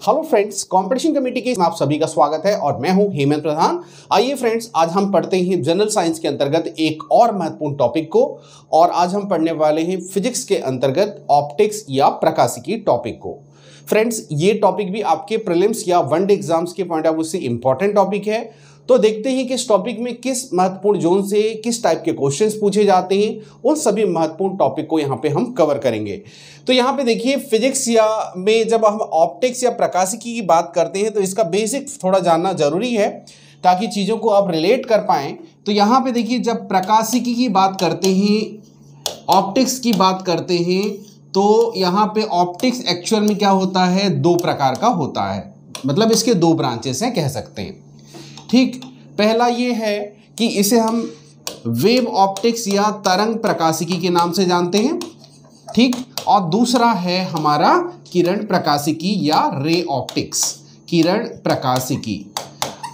Hello friends competition committee के आप सभी का स्वागत है और मैं हूँ हेमंत प्रधान। आइए फ्रेंड्स आज हम पढ़ते हैं जनरल साइंस के अंतर्गत एक और महत्वपूर्ण टॉपिक को और आज हम पढ़ने वाले हैं फिजिक्स के अंतर्गत ऑप्टिक्स या प्रकाशिकी टॉपिक को। फ्रेंड्स ये टॉपिक भी आपके प्रिलिम्स या वन डे एग्ज़ाम्स के पॉइंट ऑफ़ व्यू से इंपॉर्टेंट टॉपिक है। तो देखते हैं कि इस टॉपिक में किस महत्वपूर्ण जोन से किस टाइप के क्वेश्चंस पूछे जाते हैं। उन सभी महत्वपूर्ण टॉपिक को यहाँ पे हम कवर करेंगे। तो यहाँ पे देखिए फिजिक्स या में जब हम ऑप्टिक्स या प्रकाशिकी की बात करते हैं तो इसका बेसिक थोड़ा जानना ज़रूरी है, ताकि चीज़ों को आप रिलेट कर पाएँ। तो यहाँ पे देखिए, जब प्रकाशिकी की बात करते हैं ऑप्टिक्स की बात करते हैं तो यहाँ पे ऑप्टिक्स एक्चुअल में क्या होता है? दो प्रकार का होता है। मतलब इसके दो ब्रांचेस हैं, कह सकते हैं। ठीक, पहला ये है कि इसे हम वेव ऑप्टिक्स या तरंग प्रकाशिकी के नाम से जानते हैं, ठीक? और दूसरा है हमारा किरण प्रकाशिकी या रे ऑप्टिक्स किरण प्रकाशिकी।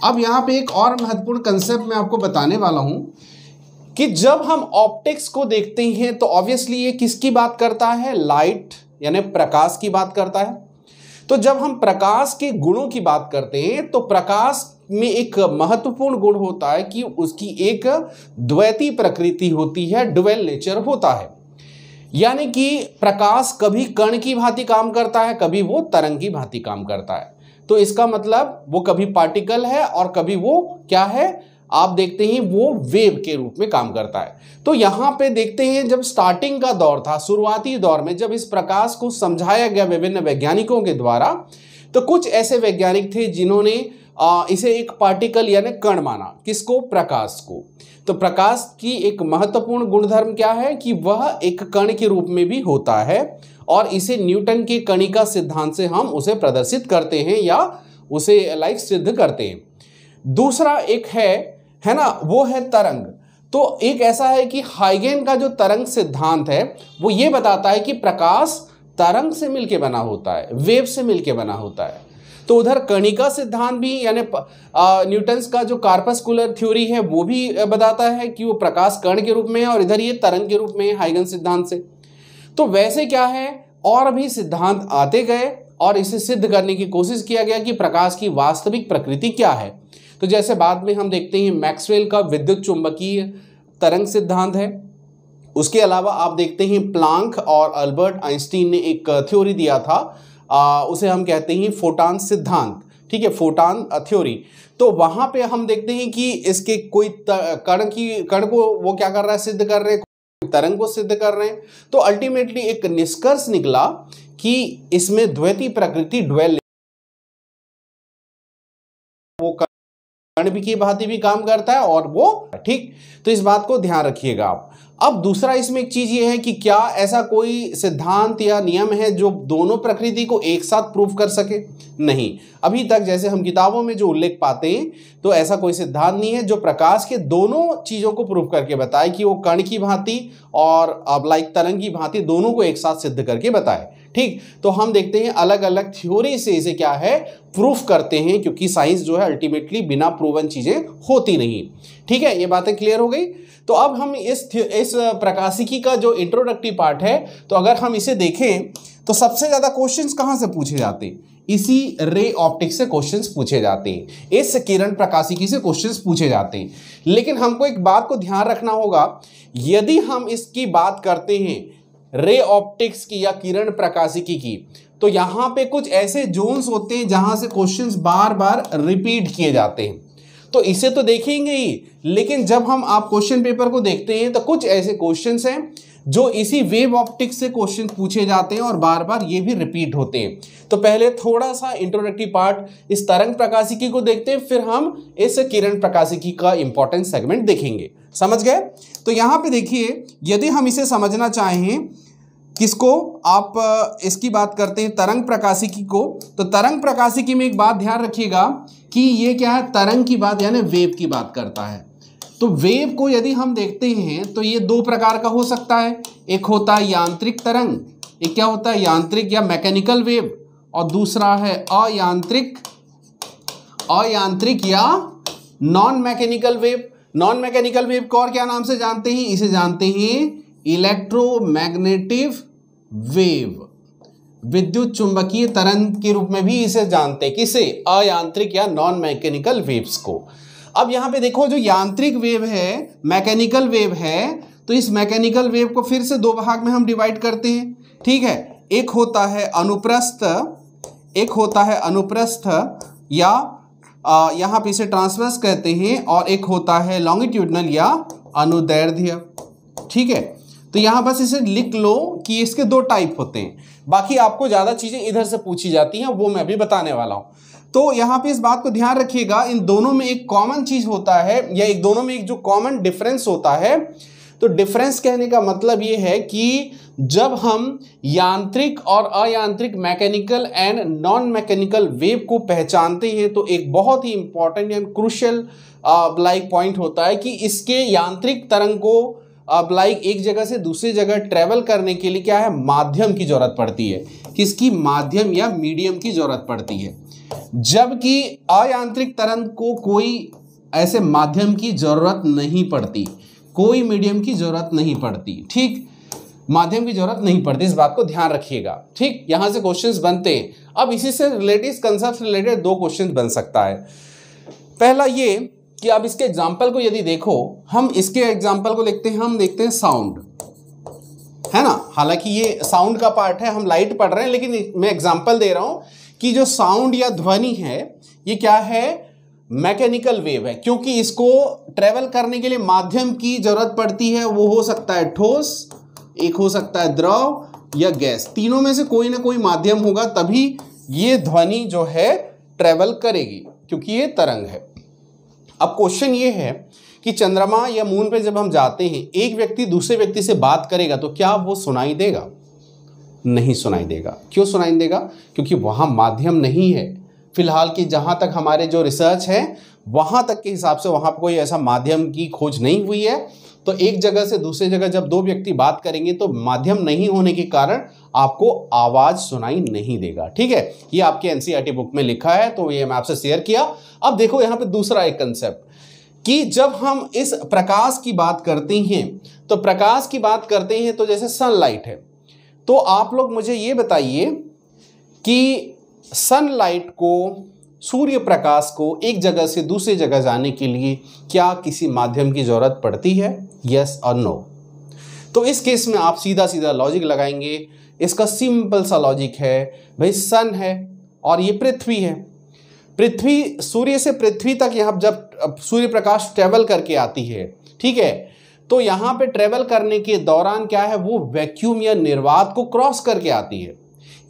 अब यहाँ पे एक और महत्वपूर्ण कंसेप्ट मैं आपको बताने वाला हूँ कि जब हम ऑप्टिक्स को देखते हैं तो ऑब्वियसली ये किसकी बात करता है? लाइट यानी प्रकाश की बात करता है। तो जब हम प्रकाश के गुणों की बात करते हैं तो प्रकाश में एक महत्वपूर्ण गुण होता है कि उसकी एक द्वैती प्रकृति होती है डुवेल नेचर होता है। यानी कि प्रकाश कभी कण की भांति काम करता है, कभी वो तरंग की भांति काम करता है। तो इसका मतलब वो कभी पार्टिकल है और कभी वो क्या है? आप देखते हैं वो वेव के रूप में काम करता है। तो यहाँ पे देखते हैं जब स्टार्टिंग का दौर था, शुरुआती दौर में जब इस प्रकाश को समझाया गया विभिन्न वैज्ञानिकों के द्वारा तो कुछ ऐसे वैज्ञानिक थे जिन्होंने इसे एक पार्टिकल यानी कण माना। किसको? प्रकाश को। तो प्रकाश की एक महत्वपूर्ण गुणधर्म क्या है कि वह एक कण के रूप में भी होता है और इसे न्यूटन के कणिका सिद्धांत से हम उसे प्रदर्शित करते हैं या उसे लाइक सिद्ध करते हैं। दूसरा एक है है ना? वो है तरंग। तो एक ऐसा है कि हाइगेन का जो तरंग सिद्धांत है, वो ये बताता है कि प्रकाश तरंग से मिलके बना होता है, वेव से मिलके बना होता है। तो उधर कणिका सिद्धांत भी, यानी न्यूटन्स का जो कार्पस्कुलर थ्योरी है, वो भी बताता है कि वो प्रकाश कण के रूप में है और इधर ये तरंग के रूप में है, हाइगन सिद्धांत से। तो वैसे क्या है, और भी सिद्धांत आते गए और इसे सिद्ध करने की कोशिश किया गया कि प्रकाश की वास्तविक प्रकृति क्या है। तो जैसे बाद में हम देखते हैं, मैक्सवेल का विद्युत चुंबकीय तरंग सिद्धांत है। उसके अलावा आप देखते हैं, प्लांक और अल्बर्ट आइंस्टीन ने एक थ्योरी दिया था आ, उसे हम कहते हैं फोटान सिद्धांत ठीक है फोटान थ्योरी। तो वहाँ पे हम देखते हैं कि इसके कोई कण की कण को वो क्या कर रहा है सिद्ध कर रहे हैं तरंग को सिद्ध कर रहे हैं। तो अल्टीमेटली एक निष्कर्ष निकला कि इसमें द्वैती प्रकृति ड्वेल वो कण भी की भांति भी काम करता है और वो ठीक। तो इस बात को ध्यान रखिएगा आप। अब दूसरा इसमें एक चीज़ ये है कि क्या ऐसा कोई सिद्धांत या नियम है जो दोनों प्रकृति को एक साथ प्रूव कर सके? नहीं। अभी तक जैसे हम किताबों में जो उल्लेख पाते हैं तो ऐसा कोई सिद्धांत नहीं है जो प्रकाश के दोनों चीज़ों को प्रूव करके बताए कि वो कण की भांति और अब लाइक तरंग की भांति दोनों को एक साथ सिद्ध करके बताए। ठीक? तो हम देखते हैं अलग अलग थ्योरी से इसे क्या है? प्रूफ करते हैं, क्योंकि साइंस जो है अल्टीमेटली बिना प्रूवन चीज़ें होती नहीं। ठीक है? ये बातें क्लियर हो गई? तो अब हम इस इस प्रकाशिकी का जो इंट्रोडक्टिव पार्ट है तो अगर हम इसे देखें तो सबसे ज़्यादा क्वेश्चंस कहाँ से पूछे जाते? हैं इसी रे ऑप्टिक्स से क्वेश्चंस पूछे जाते हैं। इस किरण प्रकाशिकी से क्वेश्चंस पूछे जाते हैं। लेकिन हमको एक बात को ध्यान रखना होगा, यदि हम इसकी बात करते हैं रे ऑप्टिक्स की या किरण प्रकाशिकी की। तो यहाँ पे कुछ ऐसे जोन्स होते हैं जहाँ से क्वेश्चंस बार बार रिपीट किए जाते हैं। तो इसे तो देखेंगे ही, लेकिन जब हम आप क्वेश्चन पेपर को देखते हैं तो कुछ ऐसे क्वेश्चंस हैं जो इसी वेव ऑप्टिक्स से क्वेश्चन पूछे जाते हैं और बार बार ये भी रिपीट होते हैं। तो पहले थोड़ा सा इंट्रोडक्टिव पार्ट इस तरंग प्रकाशिकी को देखते हैं, फिर हम इस किरण प्रकाशिकी का इंपॉर्टेंट सेगमेंट देखेंगे। समझ गए? तो यहाँ पे देखिए, यदि हम इसे समझना चाहें, किसको? आप, इसकी बात करते हैं तरंग प्रकाशिकी को। तो तरंग प्रकाशिकी में एक बात ध्यान रखिएगा कि ये क्या है? तरंग की बात, यानी वेव की बात करता है। तो वेव को यदि हम देखते हैं तो ये दो प्रकार का हो सकता है। एक होता है यांत्रिक तरंग एक क्या होता है? यांत्रिक या मैकेनिकल वेव, और दूसरा है अयांत्रिक। अयांत्रिक या non mechanical wave non mechanical wave को और क्या नाम से जानते हैं? इसे जानते हैं इलेक्ट्रोमैग्नेटिव वेव विद्युत चुंबकीय तरंग के रूप में भी इसे जानते किसे? अयांत्रिक या नॉन मैकेनिकल वेव्स को। अब यहाँ पे देखो जो यांत्रिक वेव है मैकेनिकल वेव है तो इस मैकेनिकल वेव को फिर से दो भाग में हम डिवाइड करते हैं। ठीक है? एक होता है अनुप्रस्थ एक होता है अनुप्रस्थ या आ, यहाँ पे इसे ट्रांसवर्स कहते हैं और एक होता है लॉन्गिट्यूडनल या अनुदैर्ध्य। ठीक है? तो यहाँ बस इसे लिख लो कि इसके दो टाइप होते हैं। बाकी आपको ज़्यादा चीज़ें इधर से पूछी जाती हैं वो मैं भी बताने वाला हूँ। तो यहाँ पे इस बात को ध्यान रखिएगा, इन दोनों में एक कॉमन चीज़ होता है, या एक दोनों में एक जो कॉमन डिफरेंस होता है तो डिफरेंस कहने का मतलब ये है कि जब हम यांत्रिक और अयांत्रिक mechanical and non mechanical wave को पहचानते हैं तो एक बहुत ही important and crucial like point होता है कि इसके यांत्रिक तरंग को अब लाइक एक जगह से दूसरी जगह ट्रेवल करने के लिए क्या है? माध्यम की ज़रूरत पड़ती है। किसकी? माध्यम या मीडियम की ज़रूरत पड़ती है। जबकि अयांत्रिक तरंग को कोई ऐसे माध्यम की ज़रूरत नहीं पड़ती। कोई मीडियम की ज़रूरत नहीं पड़ती, ठीक? माध्यम की ज़रूरत नहीं पड़ती, इस बात को ध्यान रखिएगा, ठीक? यहाँ से क्वेश्चंस बनते हैं। अब इसी से रिलेटेड कंसेप्ट रिलेटेड दो क्वेश्चन बन सकता है। पहला ये कि आप इसके एग्ज़ाम्पल को यदि देखो, हम इसके एग्ज़ाम्पल को देखते हैं, हम देखते हैं साउंड है ना? हालाँकि ये साउंड का पार्ट है, हम लाइट पढ़ रहे हैं, लेकिन मैं एग्ज़ाम्पल दे रहा हूँ। कि जो साउंड या ध्वनि है, ये क्या है? मैकेनिकल वेव है, क्योंकि इसको ट्रेवल करने के लिए माध्यम की ज़रूरत पड़ती है, वो हो सकता है ठोस, एक हो सकता है द्रव या गैस। तीनों में से कोई ना कोई माध्यम होगा, तभी ये ध्वनि जो है ट्रेवल करेगी, क्योंकि ये तरंग है। अब क्वेश्चन ये है कि चंद्रमा या मून पे जब हम जाते हैं, एक व्यक्ति दूसरे व्यक्ति से बात करेगा तो क्या वो सुनाई देगा? नहीं सुनाई देगा। क्यों सुनाई देगा? क्योंकि वहाँ माध्यम नहीं है। फ़िलहाल की जहाँ तक हमारे जो रिसर्च है, वहाँ तक के हिसाब से वहाँ पर कोई ऐसा माध्यम की खोज नहीं हुई है। तो एक जगह से दूसरी जगह जब दो व्यक्ति बात करेंगे तो माध्यम नहीं होने के कारण आपको आवाज़ सुनाई नहीं देगा। ठीक है? ये आपके एनसीईआरटी बुक में लिखा है तो ये मैं आपसे शेयर किया। अब देखो यहाँ पे दूसरा एक कंसेप्ट कि जब हम इस प्रकाश की बात करते हैं तो प्रकाश की बात करते हैं तो जैसे सनलाइट है। तो आप लोग मुझे ये बताइए कि सनलाइट को, सूर्य प्रकाश को एक जगह से दूसरी जगह जाने के लिए क्या किसी माध्यम की ज़रूरत पड़ती है? यस और नो तो इस केस में आप सीधा सीधा लॉजिक लगाएँगे। इसका सिंपल सा लॉजिक है, भाई सन है और ये पृथ्वी है। पृथ्वी, सूर्य से पृथ्वी तक यहाँ जब सूर्य प्रकाश ट्रेवल करके आती है, ठीक है? तो यहाँ पे ट्रेवल करने के दौरान क्या है, वो वैक्यूम या निर्वात को क्रॉस करके आती है।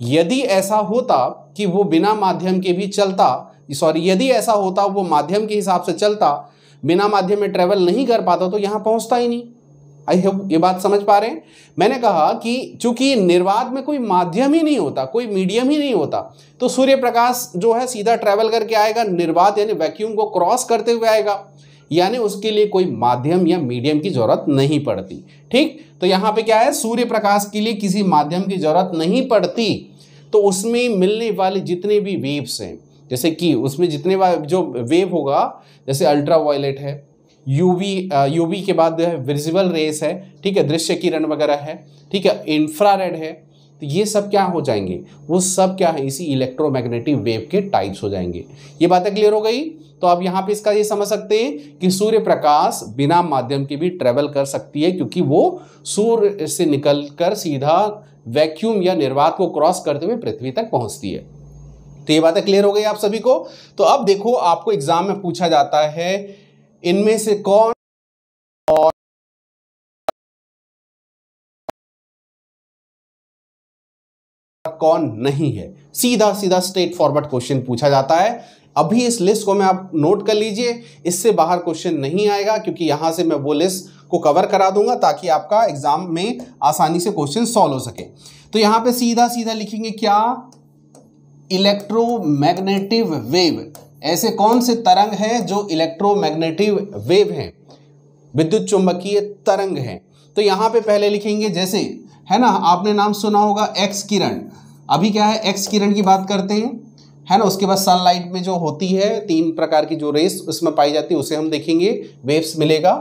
यदि ऐसा होता कि वो बिना माध्यम के भी चलता सॉरी यदि ऐसा होता, वो माध्यम के हिसाब से चलता, बिना माध्यम में ट्रेवल नहीं कर पाता तो यहाँ पहुँचता ही नहीं। आई होप ये बात समझ पा रहे हैं। मैंने कहा कि चूँकि निर्वात में कोई माध्यम ही नहीं होता, कोई मीडियम ही नहीं होता तो सूर्य प्रकाश जो है सीधा ट्रेवल करके आएगा, निर्वात यानी वैक्यूम को क्रॉस करते हुए आएगा। यानी उसके लिए कोई माध्यम या मीडियम की ज़रूरत नहीं पड़ती। ठीक? तो यहाँ पे क्या है? सूर्य प्रकाश के लिए किसी माध्यम की ज़रूरत नहीं पड़ती। तो उसमें मिलने वाले जितने भी वेव्स हैं, जैसे कि उसमें जितने जो वेव होगा, जैसे अल्ट्रा वायलेट है यूवी यूवी के बाद विजिबल रेस है, ठीक है, दृश्य किरण वगैरह है, ठीक है, इंफ्रारेड है तो ये सब क्या हो जाएँगे? वो सब क्या है? इसी इलेक्ट्रोमैग्नेटिक वेव के टाइप्स हो जाएँगे। ये बातें क्लियर हो गई? तो आप यहाँ पे इसका ये समझ सकते हैं कि सूर्य प्रकाश बिना माध्यम के भी ट्रेवल कर सकती है, क्योंकि वो सूर्य से निकलकर सीधा वैक्यूम या निर्वात को क्रॉस करते हुए पृथ्वी तक पहुँचती है। तो ये बातें क्लियर हो गई आप सभी को? तो अब देखो, आपको एग्ज़ाम में पूछा जाता है, इनमें से कौन और कौन नहीं है। सीधा सीधा स्ट्रेट फॉरवर्ड क्वेश्चन पूछा जाता है। अभी इस लिस्ट को मैं आप नोट कर लीजिए। इससे बाहर क्वेश्चन नहीं आएगा क्योंकि यहाँ से मैं वो लिस्ट को कवर करा दूँगा ताकि आपका एग्ज़ाम में आसानी से क्वेश्चन सॉल्व हो सके। तो यहाँ पे सीधा सीधा लिखेंगे क्या? इलेक्ट्रोमैग्नेटिव वेव ऐसे कौन से तरंग हैं जो इलेक्ट्रोमैग्नेटिव वेव हैं? विद्युत चुंबकीय तरंग हैं। तो यहाँ पे पहले लिखेंगे जैसे, है ना? आपने नाम सुना होगा एक्स किरण। अभी क्या है एक्स किरण की बात करते हैं। है ना, उसके बाद सनलाइट में जो होती है, तीन प्रकार की जो रेस उसमें पाई जाती है, उसे हम देखेंगे वेव्स मिलेगा।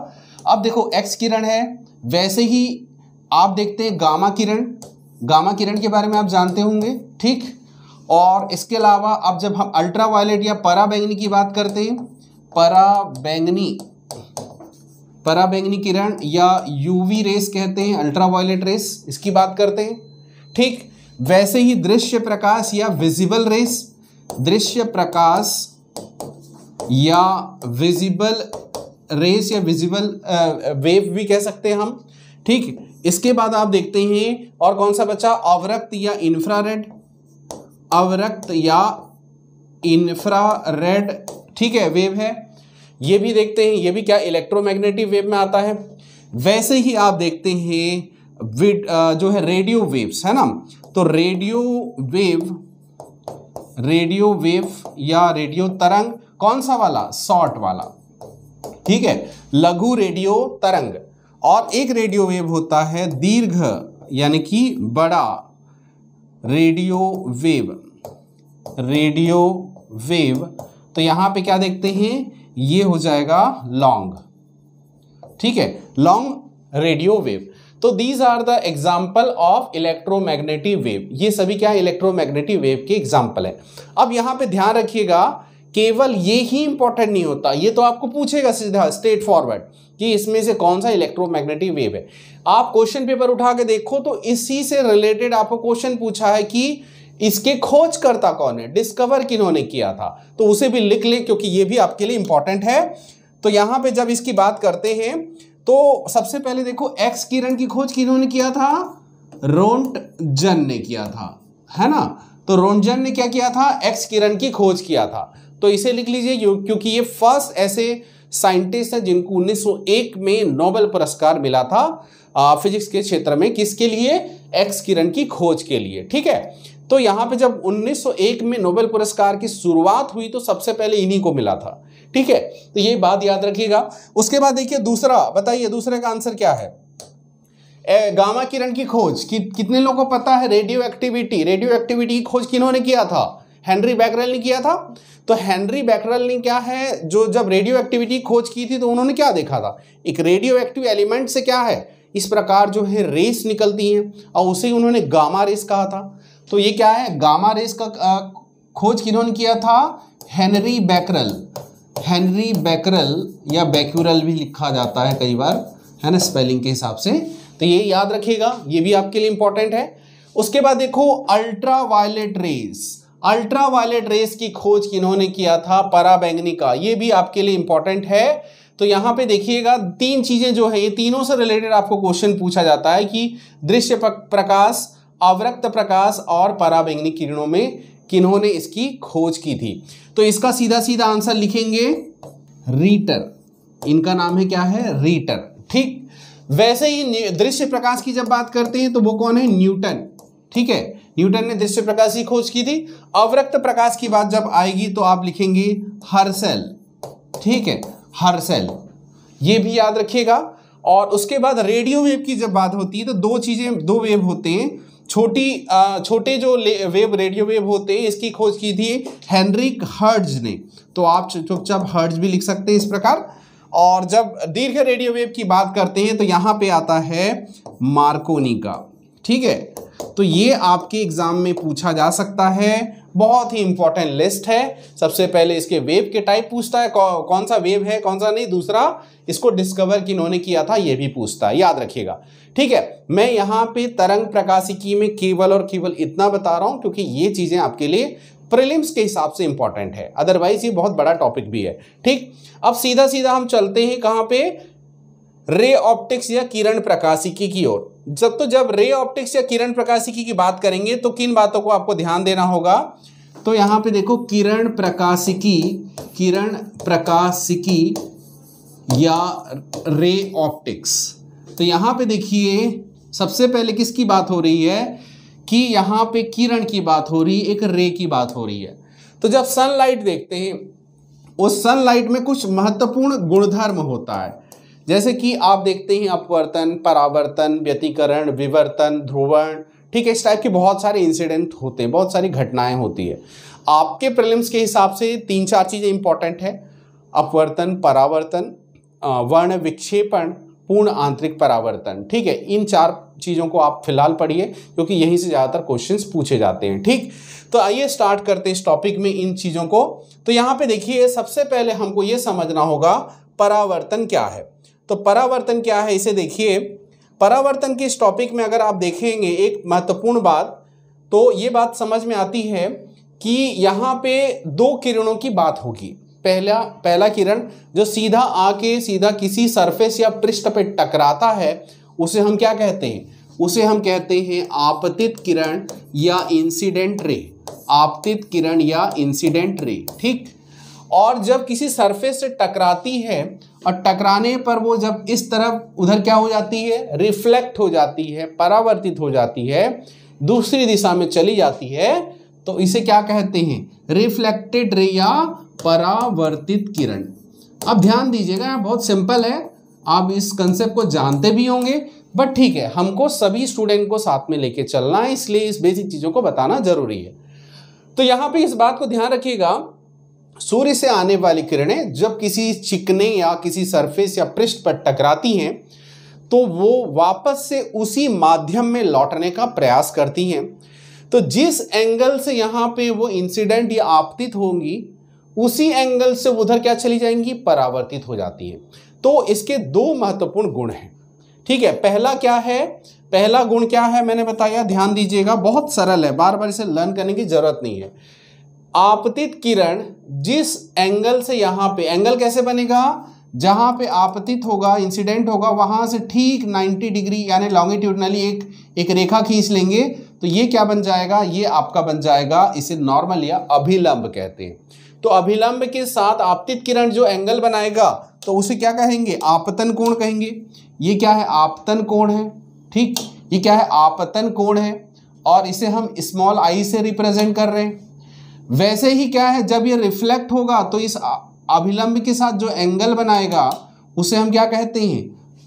अब देखो एक्स किरण है, वैसे ही आप देखते हैं गामा किरण। गामा किरण के बारे में आप जानते होंगे, ठीक? और इसके अलावा अब जब हम अल्ट्रा वायलेट या परा बैंगनी की बात करते हैं परा बैंगनी परा बैंगनी किरण या यूवी रेस कहते हैं अल्ट्रा वायलेट रेस इसकी बात करते हैं, ठीक? वैसे ही दृश्य प्रकाश या विजिबल रेस दृश्य प्रकाश या विजिबल रेस या विजिबल वेव भी कह सकते हैं हम। ठीक, इसके बाद आप देखते हैं और कौन सा बचा? अवरक्त या इंफ्रारेड अवरक्त या इंफ्रारेड ठीक है वेव है। ये भी देखते हैं, ये भी क्या इलेक्ट्रोमैग्नेटिक वेव में आता है। वैसे ही आप देखते हैं जो है रेडियो वेव्स है ना? तो रेडियो वेव रेडियो वेव या रेडियो तरंग, कौन सा वाला? शॉर्ट वाला। ठीक है? लघु रेडियो तरंग। और एक रेडियो वेव होता है दीर्घ, यानी कि बड़ा। Radio wave. Radio wave. तो यहाँ पे क्या देखते हैं? ये हो जाएगा लॉन्ग। ठीक है? Long radio wave. तो these are the example of electromagnetic wave ये सभी क्या है? इलेक्ट्रोमैग्नेटिक वेव के एग्ज़ाम्पल है। अब यहाँ पे ध्यान रखिएगा, केवल ये ही इंपॉर्टेंट नहीं होता। ये तो आपको पूछेगा सीधा स्ट्रेट फॉरवर्ड कि इसमें से कौन सा इलेक्ट्रोमैग्नेटिक वेव है। आप क्वेश्चन पेपर उठा के देखो तो इसी से रिलेटेड आपको क्वेश्चन पूछा है कि इसके खोजकर्ता कौन है? डिस्कवर किन्होंने किया था? तो उसे भी लिख लें, क्योंकि ये भी आपके लिए इंपॉर्टेंट है। तो यहाँ पे जब इसकी बात करते हैं तो सबसे पहले देखो एक्स किरण की खोज किन्होंने किया था? रोन्टजन ने किया था है ना? तो रोन्टजन ने क्या किया था? एक्स किरण की खोज किया था। तो इसे लिख लीजिए क्योंकि ये फ़र्स्ट ऐसे साइंटिस्ट हैं जिनको 1901 में नोबेल पुरस्कार मिला था आ, फिजिक्स के क्षेत्र में किसके लिए? एक्स किरण की खोज के लिए ठीक है? तो यहाँ पे जब 1901 में नोबेल पुरस्कार की शुरुआत हुई तो सबसे पहले इन्हीं को मिला था। ठीक है? तो ये बात याद रखिएगा। उसके बाद देखिए दूसरा बताइए दूसरे का आंसर क्या है? ए, गामा किरण की खोज कि, कितने लोगों को पता है रेडियो एक्टिविटी रेडियो एक्टिविटी की खोज किन्होंने किया था? हेनरी बैकरल ने किया था। तो हेनरी बैकरल ने क्या है जो जब रेडियो एक्टिविटी खोज की थी तो उन्होंने क्या देखा था? एक रेडियो एक्टिव एलिमेंट से क्या है? इस प्रकार जो है रेस निकलती हैं और उसे उन्होंने गामा रेस कहा था। तो ये क्या है? गामा रेस का खोज किन्होंने किया था? हेनरी बैकरल हेनरी बैकरल या बैक्यूरल भी लिखा जाता है कई बार, है ना, स्पेलिंग के हिसाब से। तो ये याद रखिएगा, ये भी आपके लिए इंपॉर्टेंट है। उसके बाद देखो ultra violet rays ultra violet rays की खोज किन्होंने किया था परा बैंगनी का, ये भी आपके लिए इंपॉर्टेंट है। तो यहाँ पे देखिएगा, तीन चीज़ें जो है, ये तीनों से रिलेटेड आपको क्वेश्चन पूछा जाता है कि दृश्य प्रकाश, अवरक्त प्रकाश और पराबैंगनी किरणों में किन्होंने इसकी खोज की थी। तो इसका सीधा सीधा आंसर लिखेंगे रीटर। इनका नाम है क्या है? रीटर। ठीक? वैसे ही दृश्य प्रकाश की जब बात करते हैं तो वो कौन है? न्यूटन। ठीक है? न्यूटन ने दृश्य प्रकाश की खोज की थी। अवरक्त प्रकाश की बात जब आएगी तो आप लिखेंगे हर्सेल। ठीक है? हर्सेल। ये भी याद रखिएगा। और उसके बाद रेडियो वेव की जब बात होती है तो दो चीज़ें, दो वेव होते हैं। छोटी छोटे जो वेव रेडियो वेव होते हैं, इसकी खोज की थी हेनरिक हर्ज ने। तो आप चुपचाप हर्ज भी लिख सकते हैं इस प्रकार। और जब दीर्घ रेडियो वेव की बात करते हैं तो यहाँ पे आता है मार्कोनी का। ठीक है? तो ये आपके एग्ज़ाम में पूछा जा सकता है। बहुत ही इंपॉर्टेंट लिस्ट है। सबसे पहले इसके वेव के टाइप पूछता है कौ, कौन सा वेव है कौन सा नहीं। दूसरा इसको डिस्कवर किन्होंने किया था यह भी पूछता है। याद रखिएगा। ठीक है मैं यहाँ पे तरंग प्रकाशिकी में केवल और केवल इतना बता रहा हूँ क्योंकि ये चीज़ें आपके लिए प्रिलिम्स के हिसाब से इंपॉर्टेंट है। अदरवाइज़ ये बहुत बड़ा टॉपिक भी है। ठीक अब सीधा सीधा हम चलते हैं कहाँ पे? रे ऑप्टिक्स या किरण प्रकाशिकी की ओर। जब तो जब रे ऑप्टिक्स या किरण प्रकाशिकी की बात करेंगे तो किन बातों को आपको ध्यान देना होगा? तो यहाँ पे देखो, किरण प्रकाशिकी किरण प्रकाशिकी या रे ऑप्टिक्स तो यहाँ पे देखिए, सबसे पहले किसकी बात हो रही है? कि यहाँ पे किरण की बात हो रही है एक रे की बात हो रही है। तो जब सनलाइट देखते हैं, उस सनलाइट में कुछ महत्वपूर्ण गुणधर्म होता है। जैसे कि आप देखते हैं अपवर्तन, परावर्तन, व्यतिकरण, विवर्तन, ध्रुवण, ठीक है, इस टाइप के बहुत सारे इंसिडेंट होते हैं, बहुत सारी घटनाएँ होती है। आपके प्रिलिम्स के हिसाब से तीन चार चीज़ें इंपॉर्टेंट है, अपवर्तन, परावर्तन वर्ण विक्षेपण, पूर्ण आंतरिक परावर्तन, ठीक है, इन चार चीज़ों को आप फ़िलहाल पढ़िए, क्योंकि यहीं से ज़्यादातर क्वेश्चंस पूछे जाते हैं, ठीक? तो आइए स्टार्ट करते हैं इस टॉपिक में इन चीज़ों को। तो यहाँ पे देखिए, सबसे पहले हमको ये समझना होगा, परावर्तन क्या है? तो परावर्तन क्या है? इसे देखिए। परावर्तन के इस टॉपिक में अगर आप देखेंगे एक महत्वपूर्ण बात तो ये बात समझ में आती है कि यहाँ पे दो किरणों की बात होगी। पहला पहला किरण जो सीधा आके सीधा किसी सरफेस या पृष्ठ पे टकराता है, उसे हम क्या कहते हैं? उसे हम कहते हैं आपतित किरण या इंसिडेंट रे आपतित किरण या इंसिडेंट रे ठीक? और जब किसी सरफेस से टकराती है और टकराने पर वो जब इस तरफ़ उधर क्या हो जाती है? रिफ्लेक्ट हो जाती है, परावर्तित हो जाती है, दूसरी दिशा में चली जाती है तो इसे क्या कहते हैं? रिफ्लेक्टेड रे या परावर्तित किरण। अब ध्यान दीजिएगा बहुत सिंपल है। आप इस कंसेप्ट को जानते भी होंगे बट ठीक है, हमको सभी स्टूडेंट को साथ में लेके चलना है, इसलिए इस बेसिक चीज़ों को बताना ज़रूरी है। तो यहाँ पे इस बात को ध्यान रखिएगा सूर्य से आने वाली किरणें जब किसी चिकने या किसी सरफेस या पृष्ठ पर टकराती हैं तो वो वापस से उसी माध्यम में लौटने का प्रयास करती हैं। तो जिस एंगल से यहाँ पे वो इंसिडेंट या आपतित होंगी, उसी एंगल से उधर क्या चली जाएँगी? परावर्तित हो जाती हैं। तो इसके दो महत्वपूर्ण गुण हैं। ठीक है, पहला क्या है? पहला गुण क्या है? मैंने बताया, ध्यान दीजिएगा, बहुत सरल है। बार बार इसे लर्न करने की ज़रूरत नहीं है। आपतित किरण जिस एंगल से यहाँ पे एंगल कैसे बनेगा? जहाँ पे आपतित होगा इंसिडेंट होगा, वहाँ से ठीक 90 डिग्री यानी लॉन्गिट्यूडनली एक एक रेखा खींच लेंगे तो ये क्या बन जाएगा? ये आपका बन जाएगा इसे नॉर्मल या अभिलंब कहते हैं। तो अभिलंब के साथ आपतित किरण जो एंगल बनाएगा तो उसे क्या कहेंगे? आपतन कोण कहेंगे। ये क्या है? आपतन कोण है, ठीक? ये क्या है? आपतन कोण है, और इसे हम स्मॉल आई से रिप्रेजेंट कर रहे हैं। वैसे ही क्या है, जब ये रिफ्लेक्ट होगा तो इस अभिलंब के साथ जो एंगल बनाएगा, उसे हम क्या कहते हैं?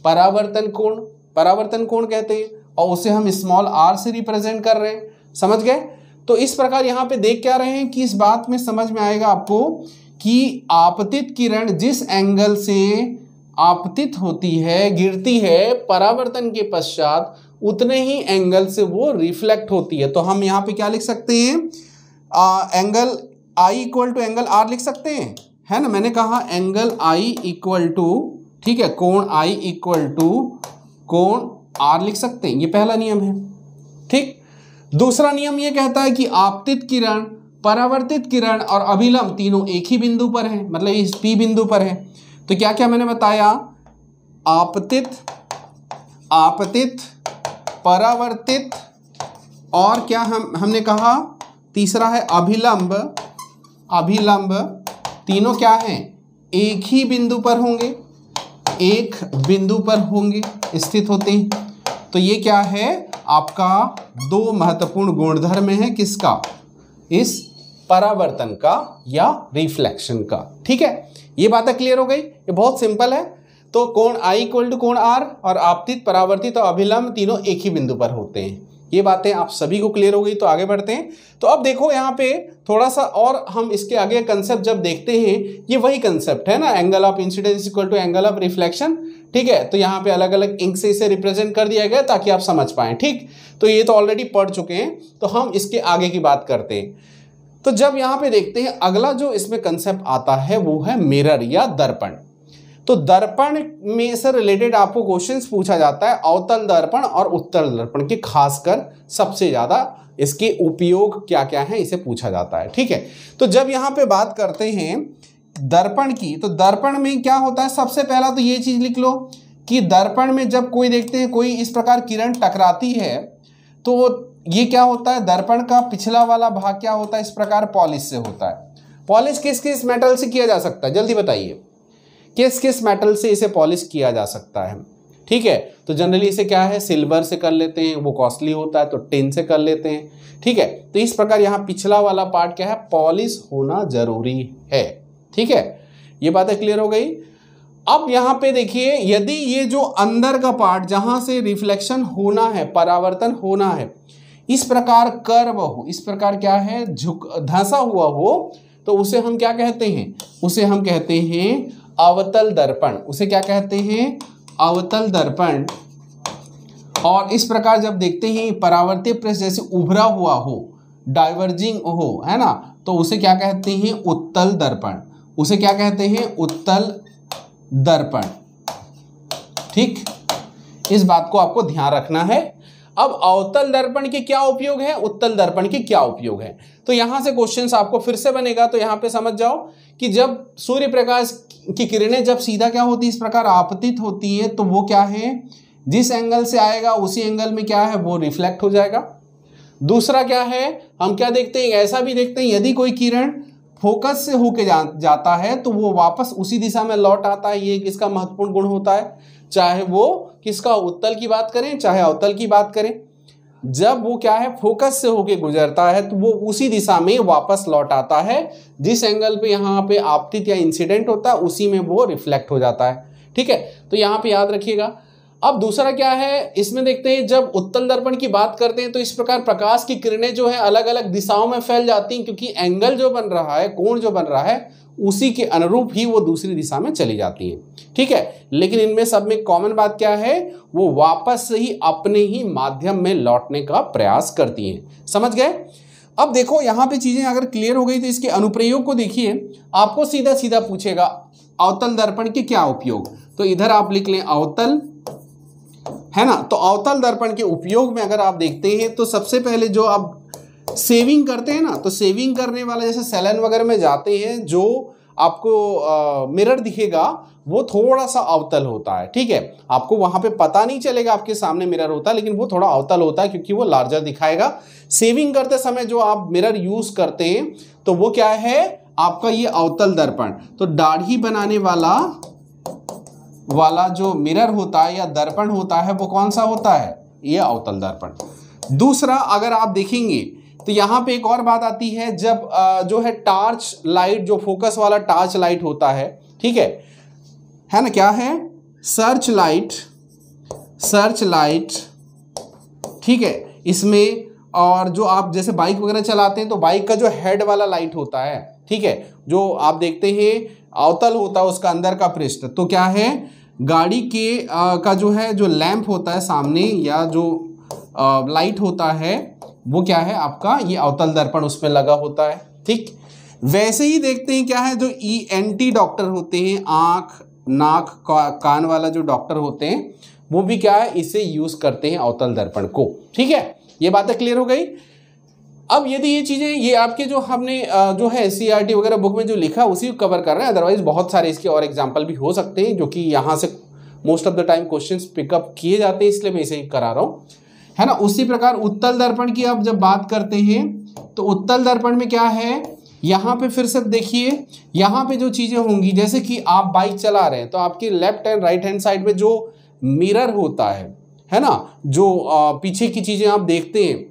परावर्तन कोण। परावर्तन कोण कहते हैं, और उसे हम स्मॉल आर से रिप्रेजेंट कर रहे हैं। समझ गए? तो इस प्रकार यहाँ पे देख क्या रहे हैं कि इस बात में समझ में आएगा आपको कि आपतित किरण जिस एंगल से आपतित होती है, गिरती है, परावर्तन के पश्चात, उतने ही एंगल से वो रिफ्लेक्ट होती है। तो हम यहाँ पे क्या लिख सकते हैं? Angle i equal to angle r लिख सकते हैं? है ना? मैंने कहा एंगल आई इक्वल टू ठीक है, कोण आई इक्वल टू कोण आर लिख सकते हैं। ये पहला नियम है। ठीक? दूसरा नियम ये कहता है कि आपतित किरण, परावर्तित किरण और अभिलंब तीनों एक ही बिंदु पर है मतलब इस पी बिंदु पर है। तो क्या क्या मैंने बताया? आपतित आपतित, परावर्तित और क्या हम, हमने कहा? तीसरा है अभिलंब। अभिलंब तीनों क्या हैं? एक ही बिंदु पर होंगे। एक बिंदु पर होंगे, स्थित होते हैं। तो ये क्या है? आपका दो महत्वपूर्ण गुणधर्म है किसका? इस परावर्तन का या रिफ्लेक्शन का। ठीक है? ये बातें क्लियर हो गई? ये बहुत सिंपल है। तो कोण आई इक्वल टू कोण आर और आपतित परावर्तित और अभिलंब तीनों एक ही बिंदु पर होते हैं। ये बातें आप सभी को क्लियर हो गई तो आगे बढ़ते हैं। तो अब देखो यहाँ पे थोड़ा सा और हम इसके आगे कंसेप्ट जब देखते हैं, ये वही कंसेप्ट है ना? Angle of incidence equal to angle of reflection ठीक है? तो यहाँ पे अलग अलग इंक से इसे रिप्रेजेंट कर दिया गया ताकि आप समझ पाएँ, ठीक? तो ये तो ऑलरेडी पढ़ चुके हैं तो हम इसके आगे की बात करते हैं। तो जब यहाँ पे देखते हैं, अगला जो इसमें कंसेप्ट आता है वो है मिरर या दर्पण। तो दर्पण में से रिलेटेड आपको क्वेश्चंस पूछा जाता है, अवतल दर्पण और उत्तल दर्पण के, खासकर सबसे ज़्यादा इसके उपयोग क्या क्या है, इसे पूछा जाता है, ठीक है? तो जब यहाँ पे बात करते हैं दर्पण की तो दर्पण में क्या होता है, सबसे पहला तो ये चीज़ लिख लो कि दर्पण में जब कोई देखते हैं, कोई इस प्रकार किरण टकराती है तो ये क्या होता है, दर्पण का पिछला वाला भाग क्या होता है, इस प्रकार पॉलिश से होता है। पॉलिश किस किस मेटल से किया जा सकता है, जल्दी बताइए। किस किस मेटल से इसे पॉलिश किया जा सकता है? ठीक है तो जनरली इसे क्या है? सिल्वर से कर लेते हैं, वो कॉस्टली होता है तो टिन से कर लेते हैं। ठीक है तो इस प्रकार यहाँ पिछला वाला पार्ट क्या है? पॉलिश होना ज़रूरी है। ठीक है, ये बातें क्लियर हो गई? अब यहाँ पे देखिए, यदि ये जो अंदर का पार्ट जहाँ से रिफ्लेक्शन होना है, परावर्तन होना है, इस प्रकार कर्व हो, इस प्रकार क्या है? झुक, धंसा हुआ हो तो उसे हम क्या कहते हैं? उसे हम कहते हैं अवतल दर्पण, उसे क्या कहते हैं? अवतल दर्पण। और इस प्रकार जब देखते हैं परावर्तित पृष्ठ जैसे उभरा हुआ हो डाइवर्जिंग हो, है ना? तो उसे क्या कहते हैं? उत्तल दर्पण। उसे क्या कहते हैं? उत्तल दर्पण। ठीक? इस बात को आपको ध्यान रखना है। अब अवतल दर्पण के क्या उपयोग है? उत्तल दर्पण के क्या उपयोग है? तो यहाँ से क्वेश्चन आपको फिर से बनेगा तो यहाँ पे समझ जाओ कि जब सूर्य प्रकाश की किरणें जब सीधा क्या होती है? इस प्रकार आपतित होती है तो वो क्या है? जिस एंगल से आएगा उसी एंगल में क्या है? वो रिफ्लेक्ट हो जाएगा। दूसरा क्या है? हम क्या देखते हैं? ऐसा भी देखते हैं यदि कोई किरण फोकस से होके जा, जाता है तो वो वापस उसी दिशा में लौट आता है ये किसका महत्वपूर्ण गुण होता है चाहे वो किसका उत्तल की बात करें, चाहे अवतल की बात करें, जब वो क्या है फोकस से होके गुजरता है तो वो उसी दिशा में वापस लौट आता है। जिस एंगल पे यहाँ पे आपतित या इंसिडेंट होता है, उसी में वो रिफ्लेक्ट हो जाता है। ठीक है? तो यहाँ पे याद रखिएगा अब दूसरा क्या है? इसमें देखते हैं, जब उत्तल दर्पण की बात करते हैं तो इस प्रकार प्रकाश की किरणें जो है अलग अलग दिशाओं में फैल जाती हैं, क्योंकि एंगल जो बन रहा है, कोण जो बन रहा है, उसी के अनुरूप ही वो दूसरी दिशा में चली जाती हैं। ठीक है? लेकिन इनमें सब में कॉमन बात क्या है? वो वापस से ही अपने ही माध्यम में लौटने का प्रयास करती हैं। समझ गए? अब देखो, यहाँ पे चीज़ें अगर क्लियर हो गई तो इसके अनुप्रयोग को देखिए। आपको सीधा सीधा पूछेगा, अवतल दर्पण के क्या उपयोग? तो इधर आप लिख लें अवतल है ना? तो अवतल दर्पण के उपयोग में अगर आप देखते हैं तो सबसे पहले जो आप सेविंग करते हैं ना तो सेविंग करने वाला जैसे सेलन वगैरह में जाते हैं, जो आपको मिरर दिखेगा, वो थोड़ा सा अवतल होता है, ठीक है? आपको वहाँ पे पता नहीं चलेगा आपके सामने मिरर होता है, लेकिन वो थोड़ा अवतल होता है, क्योंकि वो लार्जर दिखाएगा। सेविंग करते समय जो आप मिरर यूज़ करते हैं तो वो क्या है? आपका ये अवतल दर्पण। तो दाढ़ी बनाने वाला वाला जो मिरर होता है या दर्पण होता है, वो कौन सा होता है? ये अवतल दर्पण। दूसरा, अगर आप देखेंगे तो यहाँ पे एक और बात आती है, जब जो है टार्च लाइट, जो फोकस वाला टार्च लाइट होता है, ठीक है? है ना क्या है? सर्च लाइट सर्च लाइट, ठीक है? इसमें, और जो आप जैसे बाइक वगैरह चलाते हैं तो बाइक का जो हेड वाला लाइट होता है, ठीक है? जो आप देखते हैं, अवतल होता है उसका अंदर का पृष्ठ। तो क्या है? गाड़ी के आ, का जो है जो लैंप होता है सामने या जो आ, लाइट होता है वो क्या है आपका? ये अवतल दर्पण उसमें लगा होता है ठीक? वैसे ही देखते हैं क्या है जो ई एन टी डॉक्टर होते हैं आँख नाक का, कान वाला जो डॉक्टर होते हैं वो भी क्या है इसे यूज़ करते हैं अवतल दर्पण को ठीक है? ये बातें क्लियर हो गई? अब यदि ये चीज़ें, ये आपके जो हमने जो है एस वगैरह बुक में जो लिखा, उसी को कवर कर रहे हैं। अदरवाइज़ बहुत सारे इसके और एग्ज़ाम्पल भी हो सकते हैं, जो कि यहाँ से most of the time questions pick up किए जाते हैं, इसलिए मैं इसे करा रहा हूँ। है ना? उसी प्रकार उत्तल दर्पण की आप जब बात करते हैं तो उत्तल दर्पण में क्या है? यहाँ पे फिर से देखिए, यहाँ पे जो चीज़ें होंगी, जैसे कि आप बाइक चला रहे हैं तो आपकी left and right hand side में जो मिरर होता है है ना? जो पीछे की चीज़ें आप देखते हैं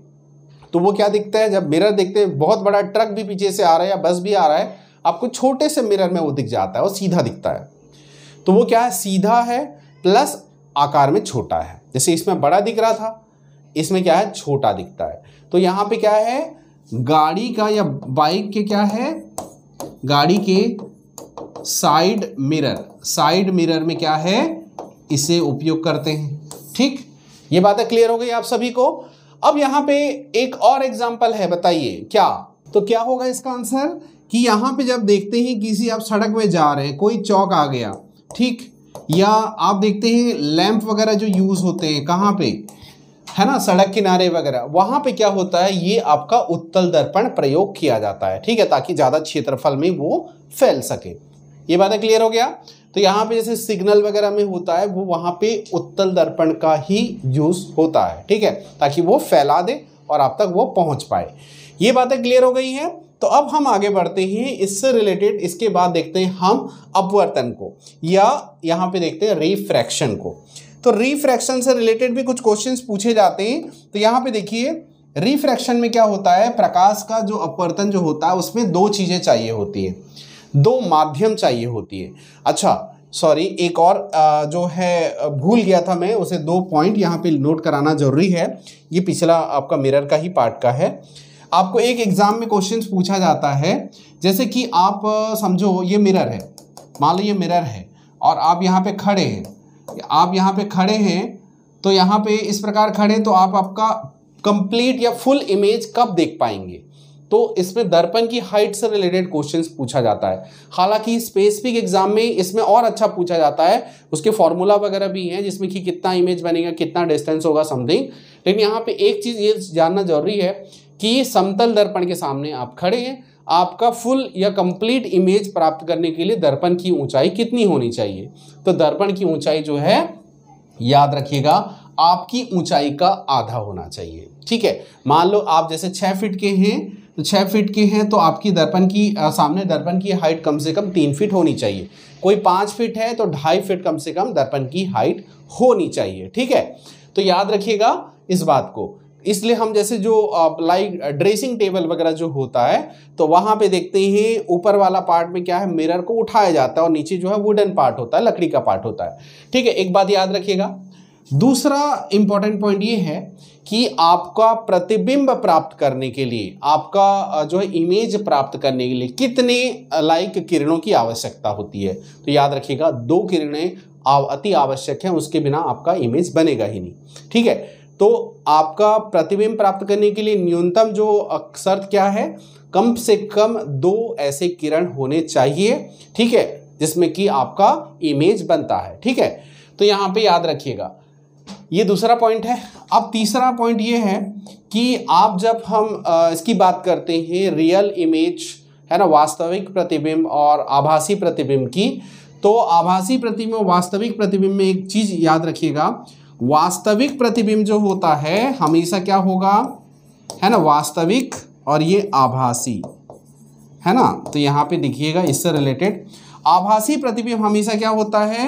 तो वो क्या दिखता है? जब मिरर देखते हैं, बहुत बड़ा ट्रक भी पीछे से आ रहा है या बस भी आ रहा है, आपको छोटे से मिरर में वो दिख जाता है वो सीधा दिखता है। तो वो क्या है? सीधा है प्लस आकार में छोटा है। जैसे इसमें बड़ा दिख रहा था, इसमें क्या है? छोटा दिखता है। तो यहाँ पे क्या है? गाड़ी का या बाइक के क्या है? गाड़ी के साइड मिरर साइड मिरर में क्या है? इसे उपयोग करते हैं। ठीक? ये बातें क्लियर हो गई आप सभी को? अब यहाँ पे एक और एग्ज़ाम्पल है, बताइए, क्या? तो क्या होगा इसका आंसर कि यहाँ पे जब देखते हैं किसी आप सड़क में जा रहे हैं, कोई चौक आ गया, ठीक? या आप देखते हैं लैंप वगैरह जो यूज़ होते हैं, कहाँ पे? है ना, सड़क किनारे वगैरह। वहाँ पे क्या होता है, ये आपका उत्तल दर्पण प्रयोग किया जाता है, ठीक है? ताकि ज़्यादा क्षेत्रफल में वो फैल सके। ये बातें क्लियर हो गया? तो यहाँ पे जैसे सिग्नल वगैरह में होता है, वो वहाँ पे उत्तल दर्पण का ही यूज़ होता है, ठीक है? ताकि वो फैला दे और आप तक वो पहुँच पाए। ये बातें क्लियर हो गई हैं? तो अब हम आगे बढ़ते हैं। इससे रिलेटेड इसके बाद देखते हैं हम अपवर्तन को, या यहाँ पे देखते हैं रिफ्रैक्शन को। तो रिफ्रैक्शन से रिलेटेड भी कुछ क्वेश्चंस पूछे जाते हैं। तो यहाँ पे देखिए, रिफ्रैक्शन में क्या होता है? प्रकाश का जो अपवर्तन जो होता है, उसमें दो चीज़ें चाहिए होती है। दो माध्यम चाहिए होती है। अच्छा सॉरी एक और जो है भूल गया था मैं, उसे दो पॉइंट यहाँ पे नोट कराना ज़रूरी है। ये पिछला आपका मिरर का ही पार्ट का है। आपको एक एग्ज़ाम में क्वेश्चंस पूछा जाता है, जैसे कि आप समझो ये मिरर है, मान लो ये मिरर है, और आप यहाँ पे खड़े हैं, आप यहाँ पे खड़े हैं तो यहाँ पे इस प्रकार खड़े तो आप आपका कंप्लीट या फुल इमेज कब देख पाएँगे? तो इसमें दर्पण की हाइट से रिलेटेड क्वेश्चंस पूछा जाता है। हालाँकि स्पेसिफिक एग्ज़ाम में इसमें और अच्छा पूछा जाता है। उसके फॉर्मूला वगैरह भी हैं, जिसमें कि कितना इमेज बनेगा, कितना डिस्टेंस होगा समथिंग लेकिन यहाँ पे एक चीज़ ये जानना ज़रूरी है कि समतल दर्पण के सामने आप खड़े हैं। आपका फुल या कंप्लीट इमेज प्राप्त करने के लिए दर्पण की ऊंचाई कितनी होनी चाहिए? तो दर्पण की ऊंचाई जो है, याद रखिएगा, आपकी ऊंचाई का आधा होना चाहिए। ठीक है? मान लो आप जैसे छः फीट के हैं तो छः फीट की हैं तो आपकी दर्पण की आ, सामने दर्पण की हाइट कम से कम तीन फीट होनी चाहिए। कोई पाँच फीट है तो ढाई फीट कम से कम दर्पण की हाइट होनी चाहिए ठीक है? तो याद रखिएगा इस बात को। इसलिए हम जैसे जो लाइक ड्रेसिंग टेबल वगैरह जो होता है तो वहाँ पे देखते हैं ऊपर वाला पार्ट में क्या है मिरर को उठाया जाता है और नीचे जो है वुडन पार्ट होता है लकड़ी का पार्ट होता है। ठीक है एक बात याद रखिएगा। दूसरा इंपॉर्टेंट पॉइंट ये है कि आपका प्रतिबिंब प्राप्त करने के लिए, आपका जो है इमेज प्राप्त करने के लिए कितने लाइक किरणों की आवश्यकता होती है। तो याद रखिएगा, दो किरणें अति आवश्यक है, उसके बिना आपका इमेज बनेगा ही नहीं। ठीक है? तो आपका प्रतिबिंब प्राप्त करने के लिए न्यूनतम जो शर्त क्या है? कम से कम दो ऐसे किरण होने चाहिए, ठीक है? जिसमें कि आपका इमेज बनता है, ठीक है? तो यहाँ पे याद रखिएगा ये दूसरा पॉइंट है। अब तीसरा पॉइंट ये है कि आप जब हम इसकी बात करते हैं रियल इमेज है ना, वास्तविक प्रतिबिंब और आभासी प्रतिबिंब की तो आभासी प्रतिबिंब वास्तविक प्रतिबिंब में एक चीज़ याद रखिएगा। वास्तविक प्रतिबिंब जो होता है, हमेशा क्या होगा? है ना, वास्तविक और ये आभासी। है ना? तो यहाँ पे देखिएगा, इससे रिलेटेड आभासी प्रतिबिंब हमेशा क्या होता है?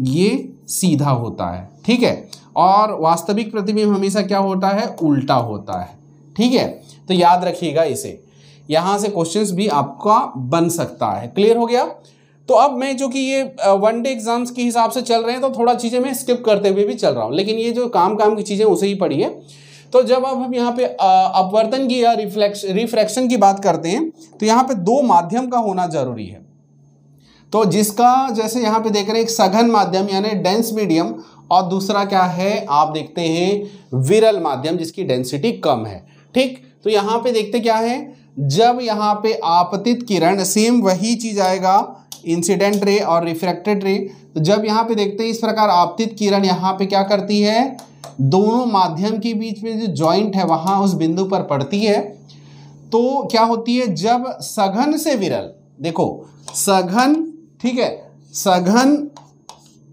ये सीधा होता है। ठीक है? और वास्तविक प्रतिबिंब हमेशा क्या होता है? उल्टा होता है। ठीक है? तो याद रखिएगा इसे। यहाँ से क्वेश्चंस भी आपका बन सकता है। क्लियर हो गया? तो अब मैं जो कि ये वन डे एग्ज़ाम्स के हिसाब से चल रहे हैं तो थोड़ा चीज़ें मैं स्किप करते हुए भी चल रहा हूँ। लेकिन ये जो काम काम की चीज़ें उसे ही पढ़िए तो जब अब हम यहाँ पे अपवर्तन की या रिफ्लेक्श रिफ्रैक्शन की बात करते हैं तो यहाँ पे दो माध्यम का होना ज़रूरी है। तो जिसका जैसे यहाँ पे देख रहे हैं, एक सघन माध्यम, यानी डेंस मीडियम और दूसरा क्या है, आप देखते हैं विरल माध्यम जिसकी डेंसिटी कम है। ठीक? तो यहाँ पे देखते क्या है, जब यहाँ पे आपतित किरण सेम वही चीज़ आएगा इंसिडेंट रे और रिफ्रैक्टेड रे तो जब यहाँ पे देखते हैं इस प्रकार आपतित किरण यहाँ पे क्या करती है, दोनों माध्यम के बीच में जो जॉइंट है वहाँ उस बिंदु पर पड़ती है। तो क्या होती है, जब सघन से विरल, देखो, सघन, ठीक है, सघन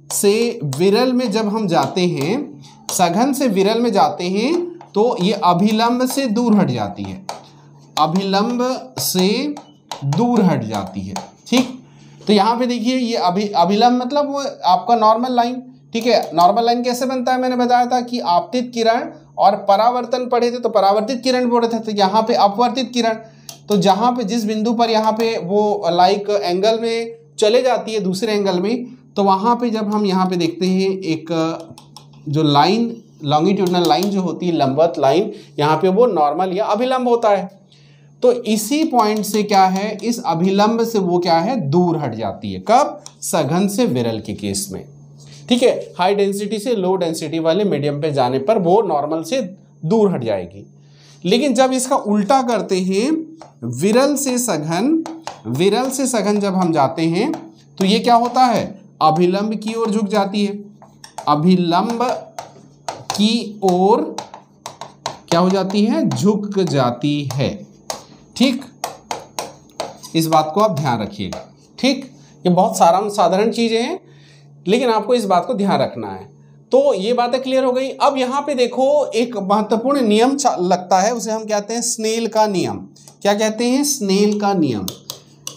से विरल में जब हम जाते हैं, सघन से विरल में जाते हैं तो ये अभिलंब से दूर हट जाती है। अभिलंब से दूर हट जाती है, ठीक? तो यहाँ पे देखिए, ये अभी, अभिलंब मतलब वो आपका नॉर्मल लाइन ठीक है? नॉर्मल लाइन कैसे बनता है? मैंने बताया था कि आपतित किरण और परावर्तन पढ़े थे तो परावर्तित किरण बोल रहे थे तो यहाँ पे अपवर्तित किरण। तो जहाँ पे जिस बिंदु पर यहाँ पे वो लाइक एंगल में चले जाती है, दूसरे एंगल में तो वहाँ पे जब हम यहाँ पे देखते हैं, एक, जो लाइन लॉन्गिट्यूडनल लाइन जो होती है, लंबवत लाइन, यहाँ पे वो नॉर्मल या अभिलंब होता है। तो इसी पॉइंट से क्या है, इस अभिलंब से वो क्या है, दूर हट जाती है। कब? सघन से विरल के केस में। ठीक है हाई डेंसिटी से लो डेंसिटी वाले मीडियम पे जाने पर वो नॉर्मल से दूर हट जाएगी। लेकिन जब इसका उल्टा करते हैं, विरल से सघन, विरल से सघन जब हम जाते हैं तो ये क्या होता है अभिलंब की ओर झुक जाती है। अभिलंब की ओर क्या हो जाती है? झुक जाती है। ठीक? इस बात को आप ध्यान रखिएगा ठीक? ये बहुत सारा साधारण चीज़ें हैं, लेकिन आपको इस बात को ध्यान रखना है। तो ये बातें क्लियर हो गई। अब यहाँ पे देखो, एक महत्वपूर्ण नियम लगता है, उसे हम कहते हैं स्नेल का नियम। क्या कहते हैं? स्नेल का नियम।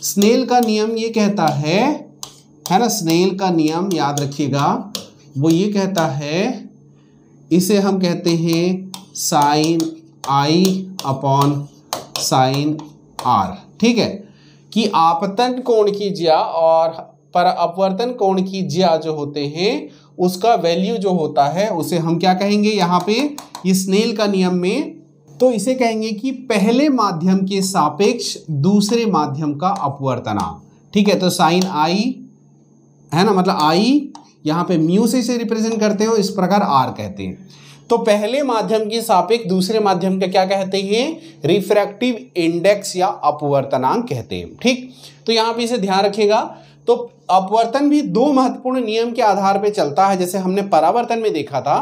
स्नेल का नियम ये कहता है है ना स्नेल का नियम याद रखिएगा, वो ये कहता है, इसे हम कहते हैं sine i upon sine r. ठीक है? कि आपतन कोण की ज्या और पर अपवर्तन कोण की ज्या जो होते हैं, उसका वैल्यू जो होता है, उसे हम क्या कहेंगे यहाँ पे? ये स्नेल का नियम में। तो इसे कहेंगे कि पहले माध्यम के सापेक्ष दूसरे माध्यम का अपवर्तना। ठीक है? तो साइन आई है ना? मतलब आई यहाँ पे म्यू से इसे रिप्रेजेंट करते हो इस प्रकार आर कहते हैं। तो पहले माध्यम के सापेक्ष दूसरे माध्यम का क्या कहते हैं? रिफ्रैक्टिव इंडेक्स या अपवर्तनांक कहते हैं। ठीक? तो यहाँ पे इसे ध्यान रखिएगा। तो अपवर्तन भी दो महत्वपूर्ण नियम के आधार पर चलता है। जैसे हमने परावर्तन में देखा था।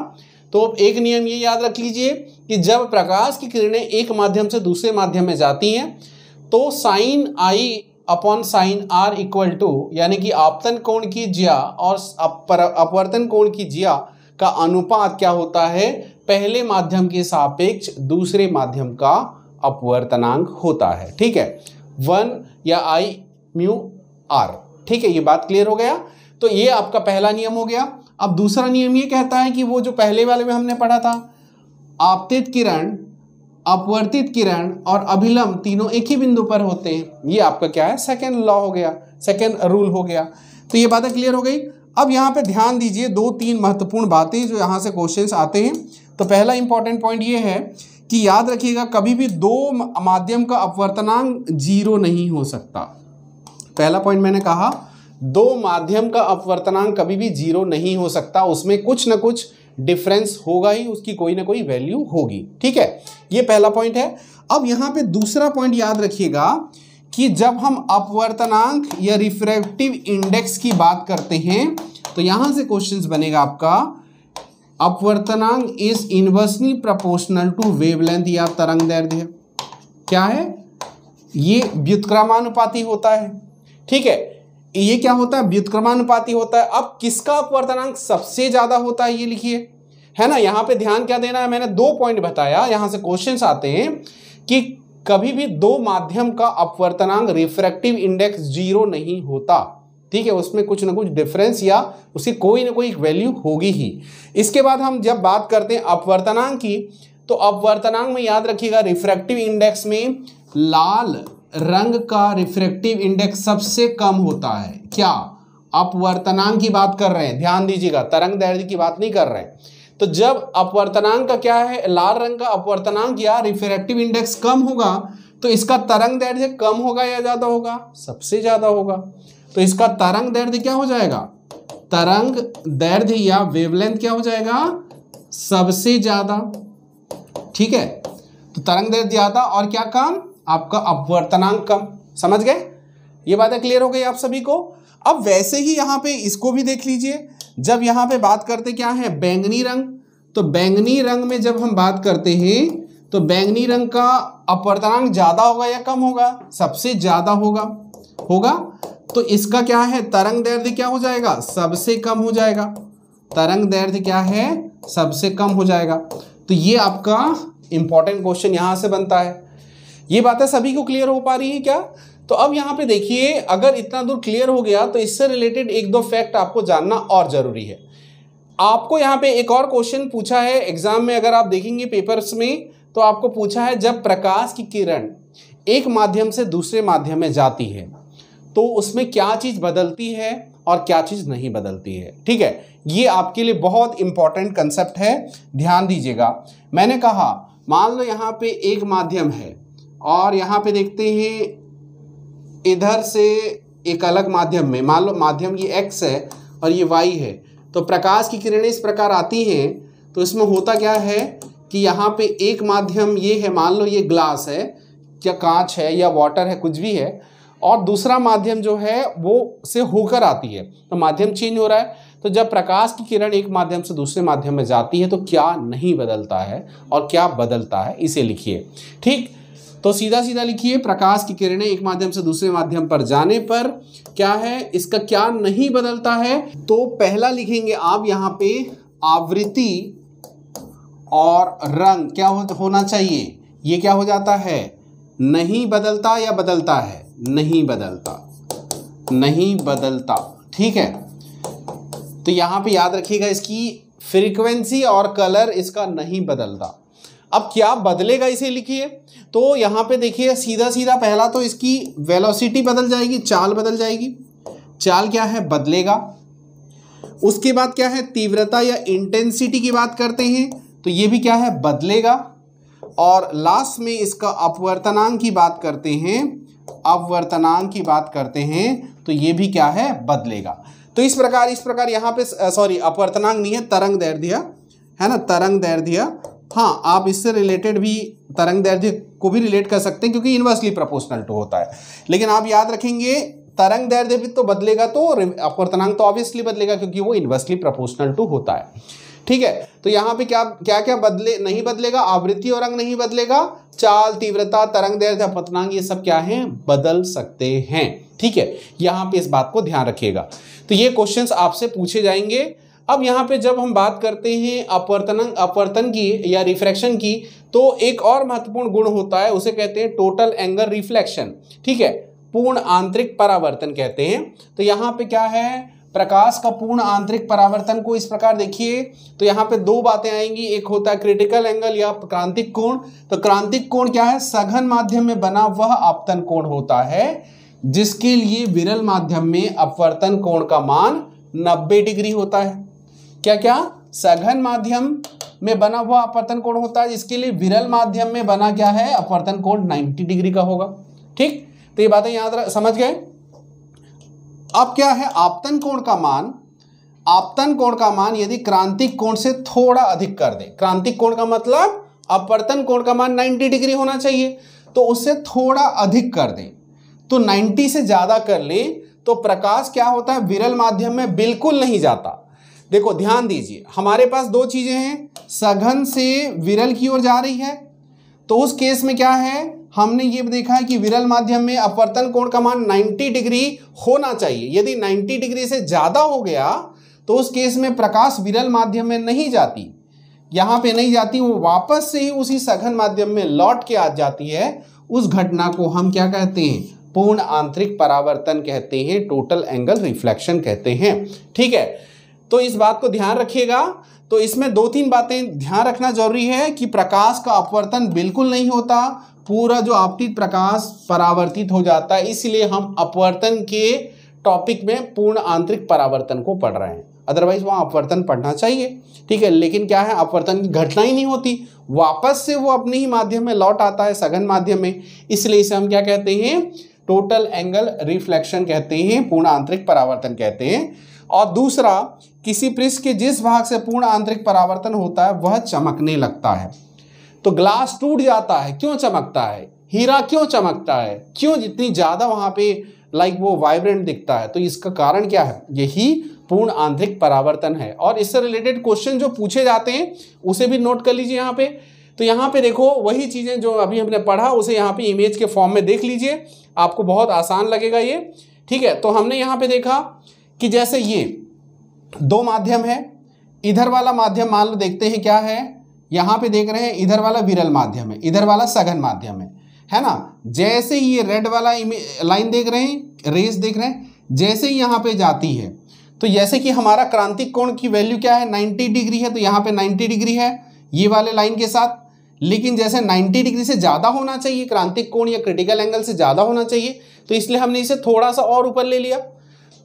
तो एक नियम ये याद रख लीजिए कि जब प्रकाश की किरणें एक माध्यम से दूसरे माध्यम में जाती हैं तो sine i upon sine r equal to, यानी कि आपतन कोण की जिया और अपवर्तन कोण की जिया का अनुपात क्या होता है? पहले माध्यम के सापेक्ष दूसरे माध्यम का अपवर्तनांक होता है। ठीक है? वन या आई म्यू आर ठीक है? ये बात क्लियर हो गया? तो ये आपका पहला नियम हो गया। अब दूसरा नियम ये कहता है कि वो जो पहले वाले में हमने पढ़ा था, आपतित किरण अपवर्तित किरण और अभिलंब तीनों एक ही बिंदु पर होते हैं। ये आपका क्या है? सेकेंड लॉ हो गया। सेकेंड रूल हो गया। तो ये बातें क्लियर हो गई। अब यहाँ पे ध्यान दीजिए दो तीन महत्वपूर्ण बातें जो यहाँ से क्वेश्चंस आते हैं। तो पहला इंपॉर्टेंट पॉइंट ये है कि याद रखिएगा, कभी भी दो माध्यम का अपवर्तनांक ज़ीरो नहीं हो सकता। पहला पॉइंट मैंने कहा, दो माध्यम का अपवर्तनांक कभी भी ज़ीरो नहीं हो सकता। उसमें कुछ ना कुछ डिफरेंस होगा ही, उसकी कोई ना कोई वैल्यू होगी। ठीक है? ये पहला पॉइंट है। अब यहाँ पे दूसरा पॉइंट याद रखिएगा कि जब हम अपवर्तनांक या रिफ्रैक्टिव इंडेक्स की बात करते हैं तो यहाँ से क्वेश्चंस बनेगा आपका, अपवर्तनांक is inversely proportional to wavelength या तरंग दैर्ध्य। क्या है? ये व्युत्क्रमानुपाती होता है। ठीक है? ये क्या होता है? व्युत्क्रमानुपाती होता है। अब किसका अपवर्तनांक सबसे ज़्यादा होता है ये लिखिए। है ना? यहाँ पे ध्यान क्या देना है? मैंने दो पॉइंट बताया। यहाँ से क्वेश्चंस आते हैं कि कभी भी दो माध्यम का अपवर्तनांक रिफ्रैक्टिव इंडेक्स ज़ीरो नहीं होता। ठीक है? उसमें कुछ ना कुछ डिफरेंस या उसकी कोई ना कोई वैल्यू होगी ही। इसके बाद हम जब बात करते हैं अपवर्तनांक की तो अपवर्तनांक में याद रखिएगा रिफ्रैक्टिव इंडेक्स में लाल रंग का रिफ्रैक्टिव इंडेक्स सबसे कम होता है। क्या? अपवर्तनांक की बात कर रहे हैं। ध्यान दीजिएगा, तरंग दैर्ध्य की बात नहीं कर रहे हैं। तो जब अपवर्तनांक का क्या है? लाल रंग का अपवर्तनांक या रिफ्रैक्टिव इंडेक्स कम होगा तो इसका तरंग दैर्ध्य कम होगा या ज़्यादा होगा? सबसे ज़्यादा होगा। तो इसका तरंग दैर्ध्य क्या हो जाएगा? तरंग दैर्ध्य या वेवलेंथ क्या हो जाएगा? सबसे ज़्यादा। ठीक है? तो तरंग दैर्ध्य ज़्यादा और क्या कम? आपका अपवर्तनांक कम समझ गए? ये बातें क्लियर हो गई आप सभी को? अब वैसे ही यहाँ पे इसको भी देख लीजिए। जब यहाँ पे बात करते क्या है? बैंगनी रंग। तो बैंगनी रंग में जब हम बात करते हैं तो बैंगनी रंग का अपवर्तनांक ज़्यादा होगा या कम होगा? सबसे ज़्यादा होगा। होगा? तो इसका क्या है? तरंग दैर्ध्य क्या हो जाएगा? सबसे कम हो जाएगा। तरंग दैर्ध्य क्या है? सबसे कम हो जाएगा। तो ये आपका इंपॉर्टेंट क्वेश्चन यहाँ से बनता है। ये बातें सभी को क्लियर हो पा रही है क्या? तो अब यहाँ पे देखिए, अगर इतना दूर क्लियर हो गया तो इससे रिलेटेड एक दो फैक्ट आपको जानना और ज़रूरी है। आपको यहाँ पे एक और क्वेश्चन पूछा है एग्ज़ाम में अगर आप देखेंगे पेपर्स में तो आपको पूछा है, जब प्रकाश की किरण एक माध्यम से दूसरे माध्यम में जाती है तो उसमें क्या चीज़ बदलती है और क्या चीज़ नहीं बदलती है? ठीक है, ये आपके लिए बहुत इंपॉर्टेंट कंसेप्ट है, ध्यान दीजिएगा। मैंने कहा, मान लो यहाँ पे एक माध्यम है और यहाँ पे देखते हैं, इधर से एक अलग माध्यम में, मान लो माध्यम ये एक्स है और ये वाई है तो प्रकाश की किरणें इस प्रकार आती हैं तो इसमें होता क्या है कि यहाँ पे एक माध्यम ये है, मान लो ये ग्लास है, या कांच है, या वाटर है, कुछ भी है, और दूसरा माध्यम जो है वो से होकर आती है तो माध्यम चेंज हो रहा है तो जब प्रकाश की किरण एक माध्यम से दूसरे माध्यम में जाती है तो क्या नहीं बदलता है और क्या बदलता है, इसे लिखिए, ठीक? तो सीधा सीधा लिखिए प्रकाश की किरणें एक माध्यम से दूसरे माध्यम पर जाने पर क्या है? इसका क्या नहीं बदलता है? तो पहला लिखेंगे आप यहाँ पे आवृत्ति और रंग क्या हो, होना चाहिए? ये क्या हो जाता है? नहीं बदलता या बदलता है? नहीं बदलता। नहीं बदलता। ठीक है? तो यहाँ पे याद रखिएगा इसकी फ्रीक्वेंसी और कलर इसका नहीं बदलता। अब क्या बदलेगा इसे लिखिए? तो यहाँ पे देखिए सीधा सीधा पहला तो इसकी वेलोसिटी बदल जाएगी, चाल बदल जाएगी। चाल क्या है? बदलेगा। उसके बाद क्या है? तीव्रता या इंटेंसिटी की बात करते हैं तो ये भी क्या है? बदलेगा। और लास्ट में इसका अपवर्तनांक की बात करते हैं, अपवर्तनांक की बात करते हैं तो ये भी क्या है? बदलेगा। तो इस प्रकार इस प्रकार यहाँ पे सॉरी अपवर्तनांक नहीं है, तरंग दैर्ध्य, है ना? तरंग दैर्ध्य हाँ आप इससे रिलेटेड भी तरंग दैर्ध्य को भी रिलेट कर सकते हैं, क्योंकि इन्वर्सली प्रोपोर्शनल टू होता है। लेकिन आप याद रखेंगे तरंग दैर्ध्य भी तो बदलेगा तो अपवर्तनांक तो ऑब्वियसली बदलेगा, क्योंकि वो इन्वर्सली प्रोपोर्शनल टू होता है। ठीक है? तो यहाँ पे क्या क्या क्या बदले, नहीं बदलेगा? आवृत्ति और रंग नहीं बदलेगा। चाल, तीव्रता तरंग दैर्ध्य अपवर्तनांक, ये सब क्या है? बदल सकते हैं। ठीक है? यहाँ पे इस बात को ध्यान रखिएगा। तो ये क्वेश्चंस आपसे पूछे जाएँगे अब यहाँ पे जब हम बात करते हैं अपवर्तन अपवर्तन की या रिफ्रैक्शन की तो एक और महत्वपूर्ण गुण होता है, उसे कहते हैं टोटल एंगल रिफ्लेक्शन ठीक है? पूर्ण आंतरिक परावर्तन कहते हैं। तो यहाँ पे क्या है? प्रकाश का पूर्ण आंतरिक परावर्तन को इस प्रकार देखिए। तो यहाँ पे दो बातें आएँगी। एक होता है क्रिटिकल एंगल या क्रांतिक कोण। तो क्रांतिक कोण क्या है? सघन माध्यम में बना वह आपतन कोण होता है, जिसके लिए विरल माध्यम में अपवर्तन कोण का मान 90 डिग्री होता है। क्या क्या सघन माध्यम में बना हुआ अपवर्तन कोण होता है, जिसके लिए विरल माध्यम में बना क्या है? अपवर्तन कोण 90 डिग्री का होगा। ठीक? तो ये बातें याद समझ गए? अब क्या है? आपतन कोण का मान, आपतन कोण का मान यदि क्रांतिक कोण से थोड़ा अधिक कर दे। क्रांतिक कोण का मतलब अपवर्तन कोण का मान 90 डिग्री होना चाहिए तो उससे थोड़ा अधिक कर दें। तो 90 से ज़्यादा कर ले तो प्रकाश क्या होता है? विरल माध्यम में बिल्कुल नहीं जाता। देखो, ध्यान दीजिए, हमारे पास दो चीज़ें हैं, सघन से विरल की ओर जा रही है तो उस केस में क्या है, हमने ये देखा है कि विरल माध्यम में अपवर्तन कोण का मान 90 डिग्री होना चाहिए, यदि 90 डिग्री से ज़्यादा हो गया तो उस केस में प्रकाश विरल माध्यम में नहीं जाती, यहाँ पे नहीं जाती, वो वापस से ही उसी सघन माध्यम में लौट के आ जाती है, उस घटना को हम क्या कहते हैं, पूर्ण आंतरिक परावर्तन कहते हैं टोटल एंगल रिफ्लेक्शन कहते हैं, ठीक है? तो इस बात को ध्यान रखिएगा। तो इसमें दो तीन बातें ध्यान रखना ज़रूरी है कि प्रकाश का अपवर्तन बिल्कुल नहीं होता, पूरा जो आपतित प्रकाश परावर्तित हो जाता है, इसलिए हम अपवर्तन के टॉपिक में पूर्ण आंतरिक परावर्तन को पढ़ रहे हैं। अदरवाइज़ वहाँ अपवर्तन पढ़ना चाहिए। ठीक है, लेकिन क्या है, अपवर्तन की घटना ही नहीं होती। वापस से वो अपने ही माध्यम में लौट आता है, सघन माध्यम में। इसलिए इसे हम क्या कहते हैं टोटल एंगल रिफ्लेक्शन कहते हैं, पूर्ण आंतरिक परावर्तन कहते हैं। और दूसरा, किसी पृष्ठ के जिस भाग से पूर्ण आंतरिक परावर्तन होता है, वह चमकने लगता है। तो ग्लास टूट जाता है, क्यों चमकता है? हीरा क्यों चमकता है? क्यों जितनी ज़्यादा वहाँ पे लाइक वो वाइब्रेंट दिखता है? तो इसका कारण क्या है? यही पूर्ण आंतरिक परावर्तन है। और इससे रिलेटेड क्वेश्चन जो पूछे जाते हैं, उसे भी नोट कर लीजिए यहाँ पे। तो यहाँ पे देखो, वही चीज़ें जो अभी हमने पढ़ा, उसे यहाँ पे इमेज के फॉर्म में देख लीजिए। आपको बहुत आसान लगेगा ये। ठीक है तो हमने यहाँ पे देखा कि जैसे ये दो माध्यम है, इधर वाला माध्यम मान लो देखते हैं क्या है, यहाँ पे देख रहे हैं इधर वाला विरल माध्यम है, इधर वाला सघन माध्यम है है ना? जैसे ये रेड वाला लाइन देख रहे हैं रेस देख रहे हैं, जैसे ही यहाँ पे जाती है तो जैसे कि हमारा क्रांतिक कोण की वैल्यू क्या है 90 डिग्री है तो यहाँ पे 90 डिग्री है, ये वाले लाइन के साथ। लेकिन जैसे 90 डिग्री से ज़्यादा होना चाहिए, क्रांतिक कोण या क्रिटिकल एंगल से ज़्यादा होना चाहिए तो इसलिए हमने इसे थोड़ा सा और ऊपर ले लिया।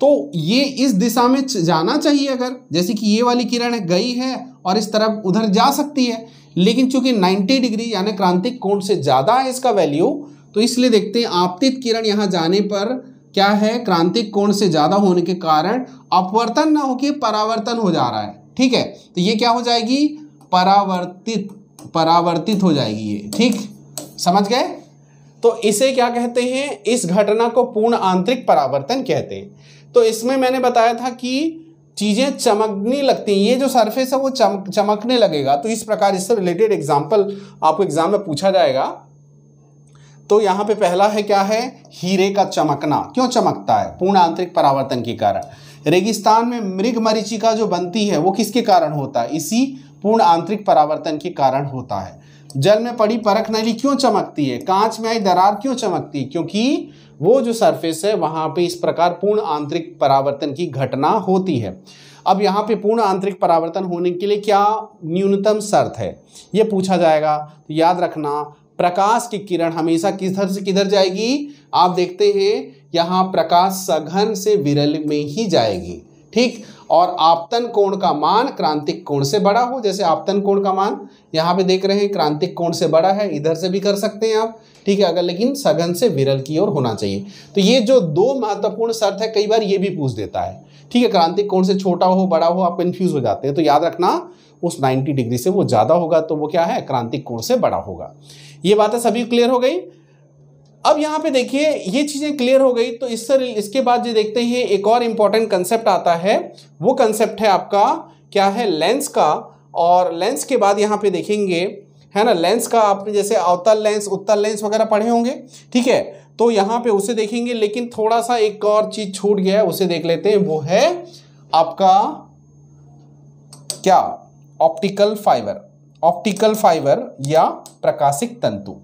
तो ये इस दिशा में जाना चाहिए अगर। जैसे कि ये वाली किरण गई है और इस तरफ़ उधर जा सकती है, लेकिन चूँकि 90 डिग्री यानी क्रांतिक कोण से ज़्यादा है इसका वैल्यू तो इसलिए देखते हैं आपतित किरण यहाँ जाने पर क्या है, क्रांतिक कोण से ज़्यादा होने के कारण अपवर्तन ना होकर परावर्तन हो जा रहा है। ठीक है? तो ये क्या हो जाएगी? परावर्तित परावर्तित हो जाएगी ये। ठीक? समझ गए? तो इसे क्या कहते हैं? इस घटना को पूर्ण आंतरिक परावर्तन कहते हैं। तो इसमें मैंने बताया था कि चीज़ें चमकने लगती हैं। ये जो सरफेस है, वो चमक चमकने लगेगा। तो इस प्रकार इससे रिलेटेड एग्ज़ाम्पल आपको एग्ज़ाम में पूछा जाएगा। तो यहाँ पे पहला है क्या है? हीरे का चमकना। क्यों चमकता है? पूर्ण आंतरिक परावर्तन के कारण। रेगिस्तान में मृग मरीचिका जो बनती है, वो किसके कारण होता है? इसी पूर्ण आंतरिक परावर्तन के कारण होता है। जल में पड़ी परख नली क्यों चमकती है? कांच में आई दरार क्यों चमकती है? क्योंकि वो जो सरफेस है, वहाँ पे इस प्रकार पूर्ण आंतरिक परावर्तन की घटना होती है। अब यहाँ पे पूर्ण आंतरिक परावर्तन होने के लिए क्या न्यूनतम शर्त है? ये पूछा जाएगा। तो याद रखना, प्रकाश की किरण हमेशा किधर से किधर जाएगी? आप देखते हैं, यहाँ प्रकाश सघन से विरल में ही जाएगी, ठीक? और आपतन कोण का मान क्रांतिक कोण से बड़ा हो, जैसे आपतन कोण का मान, यहाँ पे देख रहे हैं क्रांतिक कोण से बड़ा है, इधर से भी कर सकते हैं आप। ठीक है, अगर लेकिन सघन से विरल की ओर होना चाहिए। तो ये जो दो महत्वपूर्ण शर्त है, कई बार ये भी पूछ देता है। ठीक है क्रांतिक कोण से छोटा हो, बड़ा हो, आप कंफ्यूज हो जाते हैं। तो याद रखना, उस 90 डिग्री से वो ज़्यादा होगा तो वो क्या है क्रांतिक कोण से बड़ा होगा। ये बातें सभी क्लियर हो गई? अब यहाँ पे देखिए, ये चीज़ें क्लियर हो गई तो इससे इसके बाद जो देखते हैं, एक और इंपॉर्टेंट कंसेप्ट आता है। वो कंसेप्ट है आपका, क्या है लेंस का। और लेंस के बाद यहाँ पे देखेंगे है ना? लेंस का आपने जैसे अवतल लेंस उत्तल लेंस वगैरह पढ़े होंगे, ठीक है? तो यहाँ पे उसे देखेंगे, लेकिन थोड़ा सा एक और चीज़ छूट गया है, उसे देख लेते हैं, वो है आपका क्या? ऑप्टिकल फाइबर ऑप्टिकल फाइबर या प्रकाशिक तंतु।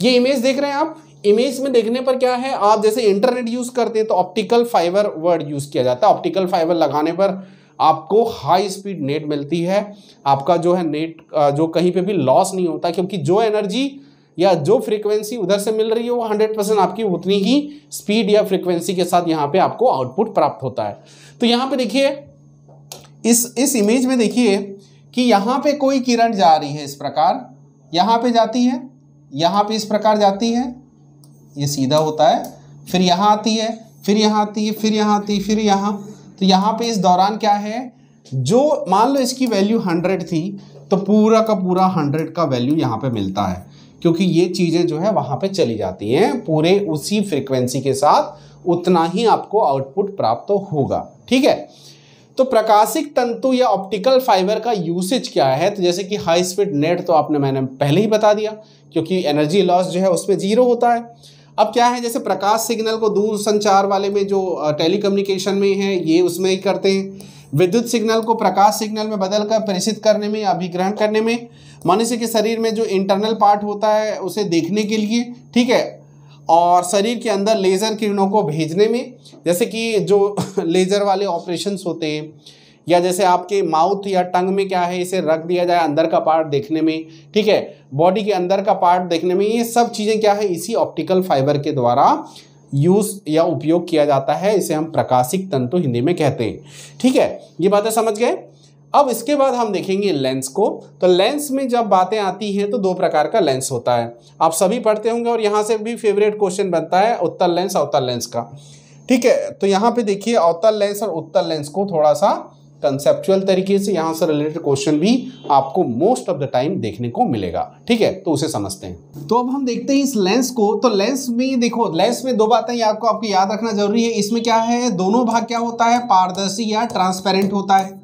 ये इमेज देख रहे हैं आप? इमेज में देखने पर क्या है? आप जैसे इंटरनेट यूज़ करते हैं तो ऑप्टिकल फाइबर वर्ड यूज़ किया जाता है। ऑप्टिकल फाइबर लगाने पर आपको हाई स्पीड नेट मिलती है। आपका जो है नेट जो कहीं पे भी लॉस नहीं होता, क्योंकि जो एनर्जी या जो फ्रीक्वेंसी उधर से मिल रही है, वो हंड्रेड परसेंट आपकी उतनी ही स्पीड या फ्रीक्वेंसी के साथ यहाँ पे आपको आउटपुट प्राप्त होता है। तो यहाँ पे देखिए, इस इस इमेज में देखिए कि यहाँ पे कोई किरण जा रही है इस प्रकार। यहाँ पे जाती है, यहाँ पे इस प्रकार जाती है। ये सीधा होता है, फिर यहाँ आती है, फिर यहाँ आती है, फिर यहाँ आती है, फिर यहाँ। तो यहाँ पे इस दौरान क्या है? जो मान लो इसकी वैल्यू हंड्रेड थी तो पूरा का पूरा हंड्रेड का वैल्यू यहाँ पे मिलता है, क्योंकि ये चीज़ें जो है वहाँ पे चली जाती हैं, पूरे उसी फ्रिक्वेंसी के साथ उतना ही आपको आउटपुट प्राप्त तो होगा, ठीक है? तो प्रकाशिक तंतु या ऑप्टिकल फाइबर का यूसेज क्या है? तो जैसे कि हाई स्पीड नेट तो आपने मैंने पहले ही बता दिया, क्योंकि एनर्जी लॉस जो है उसमें ज़ीरो होता है। अब क्या है, जैसे प्रकाश सिग्नल को दूर संचार वाले में जो टेलीकम्युनिकेशन में है, ये उसमें ही करते हैं। विद्युत सिग्नल को प्रकाश सिग्नल में बदल कर प्रेषित करने में, अभिग्रहण करने में, मनुष्य के शरीर में जो इंटरनल पार्ट होता है, उसे देखने के लिए, ठीक है? और शरीर के अंदर लेज़र किरणों को भेजने में, जैसे कि जो लेज़र वाले ऑपरेशंस होते हैं या जैसे आपके माउथ या टंग में क्या है, इसे रख दिया जाए अंदर का पार्ट देखने में, ठीक है? बॉडी के अंदर का पार्ट देखने में ये सब चीज़ें क्या है, इसी ऑप्टिकल फाइबर के द्वारा यूज़ या उपयोग किया जाता है, इसे हम प्रकाशिक तंतु हिंदी में कहते हैं, ठीक है? ये बातें समझ गए? अब इसके बाद हम देखेंगे लेंस को। तो लेंस में जब बातें आती हैं तो दो प्रकार का लेंस होता है। आप सभी पढ़ते होंगे और यहाँ से भी फेवरेट क्वेश्चन बनता है उत्तर लेंस अवतल लेंस का, ठीक है? तो यहाँ पे देखिए, अवतल लेंस और उत्तर लेंस को थोड़ा सा कंसेप्चुअल तरीके से यहाँ से रिलेटेड क्वेश्चन भी आपको मोस्ट ऑफ़ द टाइम देखने को मिलेगा। ठीक है? तो उसे समझते हैं। तो अब हम देखते हैं इस लेंस को। तो लेंस में देखो लेंस में दो बातें आपको आपको याद रखना ज़रूरी है। इसमें क्या है? दोनों भाग क्या होता है? पारदर्शी या ट्रांसपेरेंट होता है।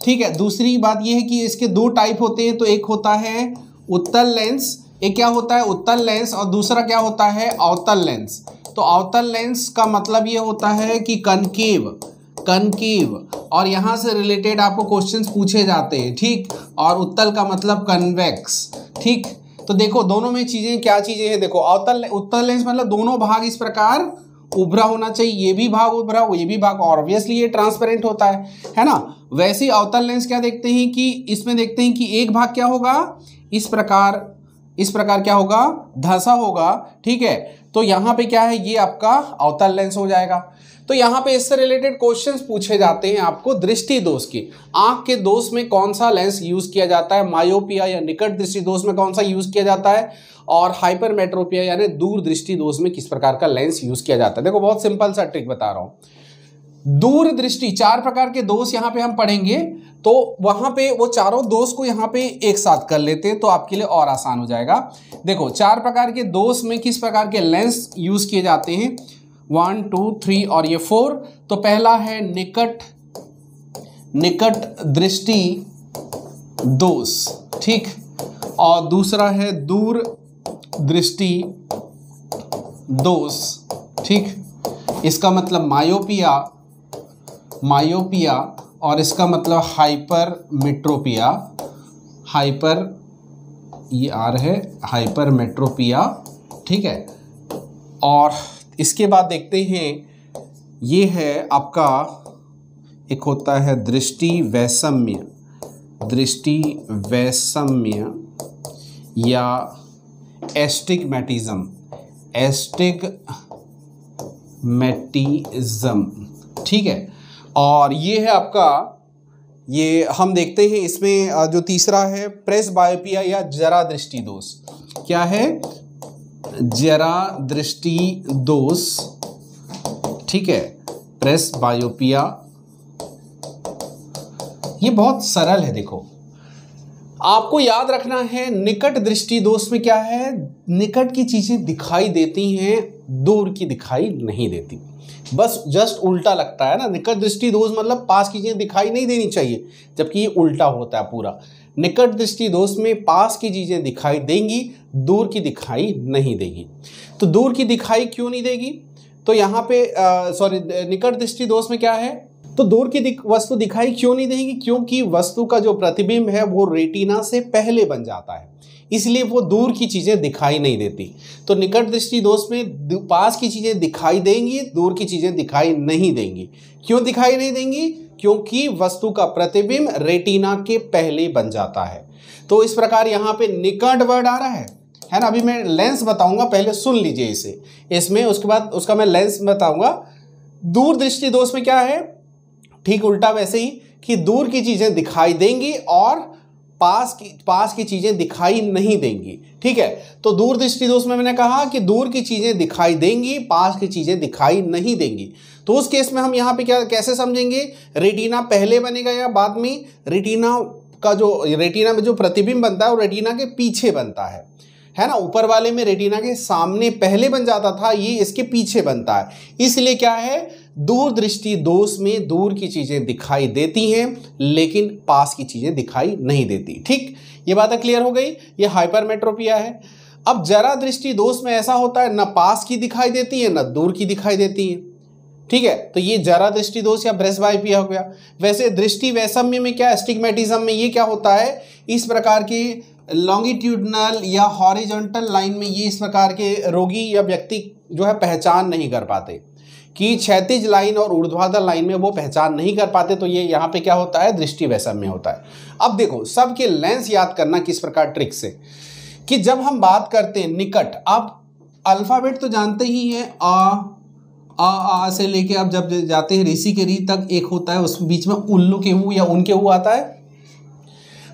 ठीक है? दूसरी बात यह है कि इसके दो टाइप होते हैं। तो एक होता है उत्तल लेंस एक क्या होता है? उत्तल लेंस और दूसरा क्या होता है? अवतल लेंस तो अवतल लेंस का मतलब ये होता है कि कनकेव कनकेव और यहाँ से रिलेटेड आपको क्वेश्चंस पूछे जाते हैं, ठीक? और उत्तल का मतलब कन्वेक्स ठीक? तो देखो, दोनों में चीज़ें क्या चीज़ें हैं? देखो, अवतल, उत्तल लेंस मतलब दोनों भाग इस प्रकार उभरा होना चाहिए। ये भी भाग उभरा ये भी भाग। ऑब्वियसली ये ट्रांसपेरेंट होता है है ना? वैसे अवतल लेंस क्या देखते हैं कि, इसमें देखते हैं कि एक भाग क्या होगा? इस प्रकार इस प्रकार क्या होगा? धसा होगा, ठीक है? तो यहाँ पे क्या है? ये आपका अवतल लेंस हो जाएगा। तो यहाँ पे इससे रिलेटेड क्वेश्चंस पूछे जाते हैं आपको दृष्टि दोष की। आँख के दोष में कौन सा लेंस यूज़ किया जाता है? मायोपिया या निकट दृष्टि दोष में कौन सा यूज़ किया जाता है? और हाइपरमेट्रोपिया यानी दूर दृष्टि दोष में किस प्रकार का लेंस यूज़ किया जाता है? देखो, बहुत सिंपल सा ट्रिक बता रहा हूँ। दूर दृष्टि, चार प्रकार के दोष यहाँ पे हम पढ़ेंगे। तो वहाँ पे वो चारों दोष को यहाँ पे एक साथ कर लेते हैं तो आपके लिए और आसान हो जाएगा। देखो, चार प्रकार के दोष में किस प्रकार के लेंस यूज़ किए जाते हैं? वन, टू, थ्री और ये फोर। तो पहला है निकट निकट दृष्टि दोष ठीक? और दूसरा है दूर दृष्टि दोष ठीक? इसका मतलब मायोपिया मायोपिया और इसका मतलब हाइपर मेट्रोपिया, हाइपर, ये आर है, हाइपर मेट्रोपिया, ठीक है? और इसके बाद देखते हैं, ये है आपका, एक होता है दृष्टि वैषम्य दृष्टि वैषम्य या एस्टिगमेटिज्म एस्टिगमेटिज्म, ठीक है? और ये है आपका, ये हम देखते हैं इसमें जो तीसरा है, प्रेस बायोपिया या जरा दृष्टि दोष। क्या है? जरा दृष्टि दोष, ठीक है, प्रेस बायोपिया। ये बहुत सरल है, देखो। आपको याद रखना है, निकट दृष्टि दोष में क्या है? निकट की चीज़ें दिखाई देती हैं, दूर की दिखाई नहीं देती। बस जस्ट उल्टा लगता है ना निकट दृष्टि दोष मतलब पास की चीज़ें दिखाई नहीं देनी चाहिए जबकि ये उल्टा होता है पूरा। निकट दृष्टि दोष में पास की चीज़ें दिखाई देंगी दूर की दिखाई नहीं देगी। तो दूर की दिखाई क्यों नहीं देगी? तो यहाँ पे सॉरी निकट दृष्टि दोष में क्या है? तो दूर की दिख, वस्तु दिखाई क्यों नहीं देगी? क्योंकि वस्तु का जो प्रतिबिंब है वो रेटिना से पहले बन जाता है। इसलिए वो दूर की चीज़ें दिखाई नहीं देती। तो निकट दृष्टि दोष में पास की चीज़ें दिखाई देंगी, दूर की चीज़ें दिखाई नहीं देंगी। क्यों दिखाई नहीं देंगी? क्योंकि वस्तु का प्रतिबिंब रेटिना के पहले बन जाता है। तो इस प्रकार यहाँ पे निकट वर्ड आ रहा है। है ना? अभी मैं लेंस बताऊँगा, पहले सुन लीजिए इसे। इसमें उसके बाद, उसका मैं लेंस बताऊँगा। दूर दृष्टि दोष में क्या है? ठीक उल्टा वैसे ही कि दूर की चीज़ें दिखाई देंगी और पास की पास की चीज़ें दिखाई नहीं देंगी। ठीक है? तो दूर दृष्टि दोष में मैंने कहा कि दूर की चीज़ें दिखाई देंगी, पास की चीज़ें दिखाई नहीं देंगी। तो उस केस में हम यहाँ पे क्या, कैसे समझेंगे? रेटिना पहले बनेगा या बाद में? रेटिना का जो, रेटिना में जो प्रतिबिंब बनता है वो रेटिना के पीछे बनता है। है ना? ऊपर वाले में रेटिना के सामने पहले बन जाता था, ये इसके पीछे बनता है। इसलिए क्या है? दूर दृष्टि दोष में दूर की चीज़ें दिखाई देती हैं, लेकिन पास की चीज़ें दिखाई नहीं देती। ठीक? ये बात क्लियर हो गई? ये हाइपरमेट्रोपिया है। अब जरा दृष्टि दोष में ऐसा होता है, ना पास की दिखाई देती है, न दूर की दिखाई देती है। ठीक है? तो ये जरा दृष्टि दोष या ब्रेसवाइपिया हो गया। वैसे दृष्टि वैषम्य में क्या स्टिग्मेटिज्म में ये क्या होता है? इस प्रकार की लॉन्गिट्यूडनल या हॉरिजॉन्टल लाइन में ये इस प्रकार के रोगी या व्यक्ति जो है पहचान नहीं कर पाते। कि क्षैतिज लाइन और ऊर्ध्वाधर लाइन में वो पहचान नहीं कर पाते तो ये यहाँ पे क्या होता है? दृष्टि वैषम्य होता है। अब देखो, सबके लेंस याद करना किस प्रकार ट्रिक से। कि जब हम बात करते हैं निकट, अब अल्फ़ाबेट तो जानते ही हैं, आ आ आ से लेके आप जब जाते हैं ऋषि के री तक एक होता है, उस बीच में उल्लू के हु या उनके हु आता है।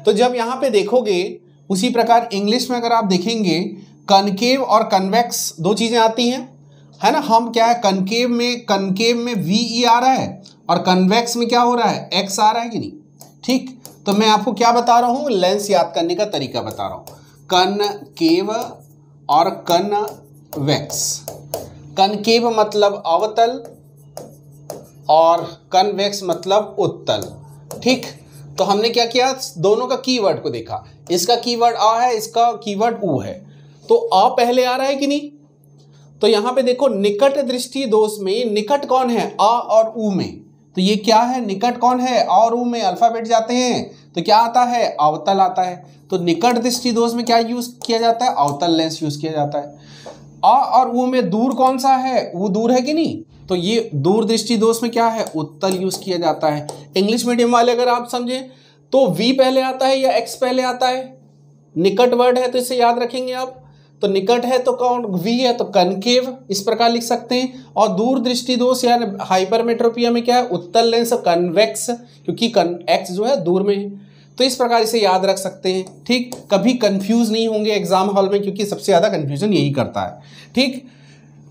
तो जब यहाँ पे देखोगे, उसी प्रकार इंग्लिश में अगर आप देखेंगे, कनकेव और कन्वेक्स दो चीज़ें आती हैं। है ना? हम क्या है? कनकेव में कनकेव में वी ई आ रहा है और कन्वेक्स में क्या हो रहा है? एक्स आ रहा है कि नहीं? ठीक? तो मैं आपको क्या बता रहा हूँ? लेंस याद करने का तरीका बता रहा हूँ। कनकेव और कनवेक्स कनकेव मतलब अवतल और कन्वेक्स मतलब उत्तल। ठीक? तो हमने क्या किया? दोनों का कीवर्ड को देखा। इसका कीवर्ड आ है, इसका कीवर्ड ऊ है। तो आ पहले आ रहा है कि नहीं? तो यहाँ पे देखो निकट दृष्टि दोष में निकट कौन है? आ और उ में। तो ये क्या है? निकट कौन है? और उ में अल्फ़ाबेट जाते हैं। तो क्या आता है? अवतल आता है। तो निकट दृष्टि दोष में क्या यूज़ किया जाता है? अवतल लेंस यूज़ किया जाता है। आ और उ में दूर कौन सा है? वो दूर है कि नहीं? तो ये दूर दृष्टि दोष में क्या है? उत्तल यूज़ किया जाता है। इंग्लिश मीडियम वाले अगर आप समझे तो वी पहले आता है या एक्स पहले आता है? निकट वर्ड है तो इसे याद रखेंगे आप। तो निकट है तो कौन? वी है तो कनकेव इस प्रकार लिख सकते हैं। और दूर दृष्टि दोष या हाइपरमेट्रोपिया में क्या है? उत्तल लेंस कन्वेक्स क्योंकि कन एक्स जो है दूर में है। तो इस प्रकार इसे याद रख सकते हैं। ठीक? कभी कंफ्यूज नहीं होंगे एग्ज़ाम हॉल में, क्योंकि सबसे ज़्यादा कंफ्यूजन यही करता है। ठीक?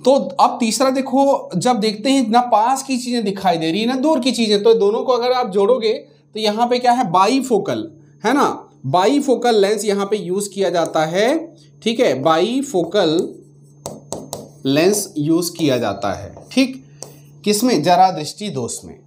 तो अब तीसरा देखो, जब देखते हैं ना पास की चीज़ें दिखाई दे रही है, ना दूर की चीज़ें तो दोनों को अगर आप जोड़ोगे तो यहाँ पे क्या है? बाई है ना? बाई फोकल लेंस यहाँ पे यूज़ किया जाता है, ठीक है? बाई फोकल लेंस यूज़ किया जाता है, ठीक? किसमें? जरा दृष्टि दोष में।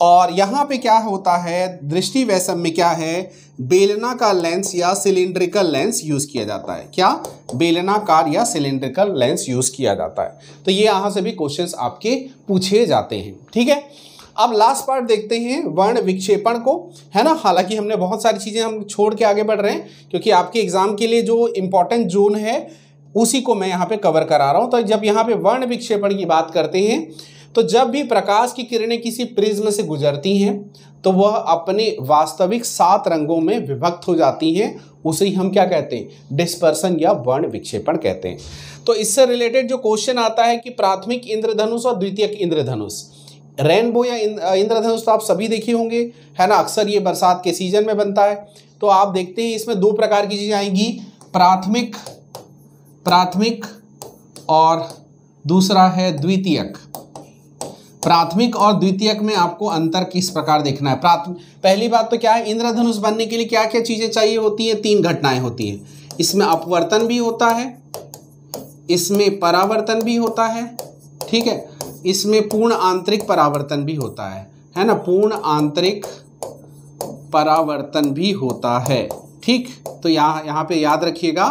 और यहाँ पे क्या होता है? दृष्टि वैषम में क्या है? बेलना का लेंस या सिलिंड्रिकल लेंस यूज़ किया जाता है। क्या? बेलनाकार या सिलिंड्रिकल लेंस यूज़ किया जाता है। तो ये यहाँ से भी क्वेश्चंस आपके पूछे जाते हैं, ठीक है? अब लास्ट पार्ट देखते हैं वर्ण विक्षेपण को। है ना? हालाँकि हमने बहुत सारी चीज़ें हम छोड़ के आगे बढ़ रहे हैं, क्योंकि आपके एग्ज़ाम के लिए जो इम्पोर्टेंट जोन है, उसी को मैं यहाँ पे कवर करा रहा हूँ। तो जब यहाँ पे वर्ण विक्षेपण की बात करते हैं तो जब भी प्रकाश की किरणें किसी प्रिज्म से गुजरती हैं तो वह अपने वास्तविक सात रंगों में विभक्त हो जाती हैं। उसे हम क्या कहते हैं? डिस्पर्सन या वर्ण विक्षेपण कहते हैं। तो इससे रिलेटेड जो क्वेश्चन आता है कि प्राथमिक इंद्रधनुष और द्वितीयक इंद्रधनुष। रेनबो या इंद्रधनुष तो आप सभी देखे होंगे, है ना? अक्सर ये बरसात के सीज़न में बनता है। तो आप देखते हैं इसमें दो प्रकार की चीज़ें आएँगी, प्राथमिक प्राथमिक और दूसरा है द्वितीयक। प्राथमिक और द्वितीयक में आपको अंतर किस प्रकार देखना है? प्राथमिक पहली बात तो क्या है? इंद्रधनुष बनने के लिए क्या क्या चीज़ें चाहिए होती हैं? तीन घटनाएँ होती हैं। इसमें अपवर्तन भी होता है, इसमें परावर्तन भी होता है, ठीक है? इसमें पूर्ण आंतरिक परावर्तन भी होता है। है ना? पूर्ण आंतरिक परावर्तन भी होता है। ठीक? तो यहाँ यहाँ पे याद रखिएगा,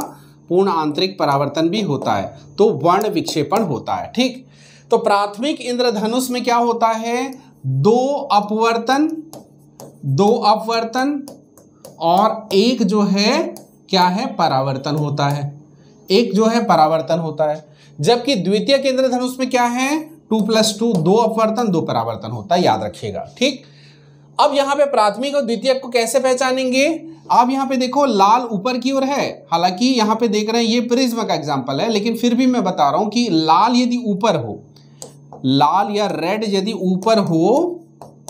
पूर्ण आंतरिक परावर्तन भी होता है तो वर्ण विक्षेपण होता है। ठीक? तो प्राथमिक इंद्रधनुष में क्या होता है? दो अपवर्तन दो अपवर्तन, और एक जो है, क्या है? परावर्तन होता है। एक जो है, परावर्तन होता है। जबकि द्वितीय केंद्र धनुष में क्या है? टू प्लस टू, दो अपवर्तन, दो परावर्तन होता है, याद रखिएगा, ठीक? अब यहाँ पे प्राथमिक और द्वितीय को कैसे पहचानेंगे? आप यहाँ पे देखो, लाल ऊपर की ओर है, हालाँकि यहाँ पे देख रहे हैं, ये प्रिज्म का एग्जांपल है, लेकिन फिर भी मैं बता रहा हूँ कि लाल यदि ऊपर हो, लाल या रेड यदि ऊपर हो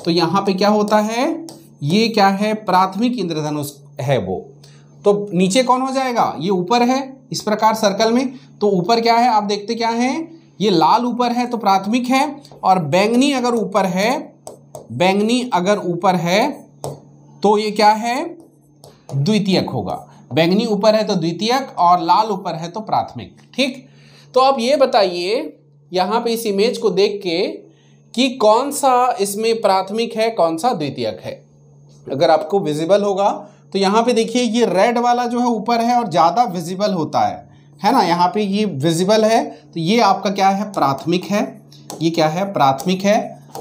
तो यहाँ पे क्या होता है? ये क्या है? प्राथमिक इंद्रधनुष है वो। तो नीचे कौन हो जाएगा? ये ऊपर है, इस प्रकार सर्कल में। तो ऊपर क्या है? आप देखते क्या है? ये लाल ऊपर है तो प्राथमिक है, और बैंगनी अगर ऊपर है, बैंगनी अगर ऊपर है तो ये क्या है? द्वितीयक होगा। बैंगनी ऊपर है तो द्वितीयक, और लाल ऊपर है तो प्राथमिक। ठीक? तो आप ये बताइए, यहाँ पे इस इमेज को देख के कि कौन सा इसमें प्राथमिक है, कौन सा द्वितीयक है। अगर आपको विजिबल होगा तो यहाँ पे देखिए, ये रेड वाला जो है ऊपर है, और ज़्यादा विजिबल होता है। है ना? यहाँ पे ये विजिबल है तो ये आपका क्या है? प्राथमिक है। ये क्या है? प्राथमिक है।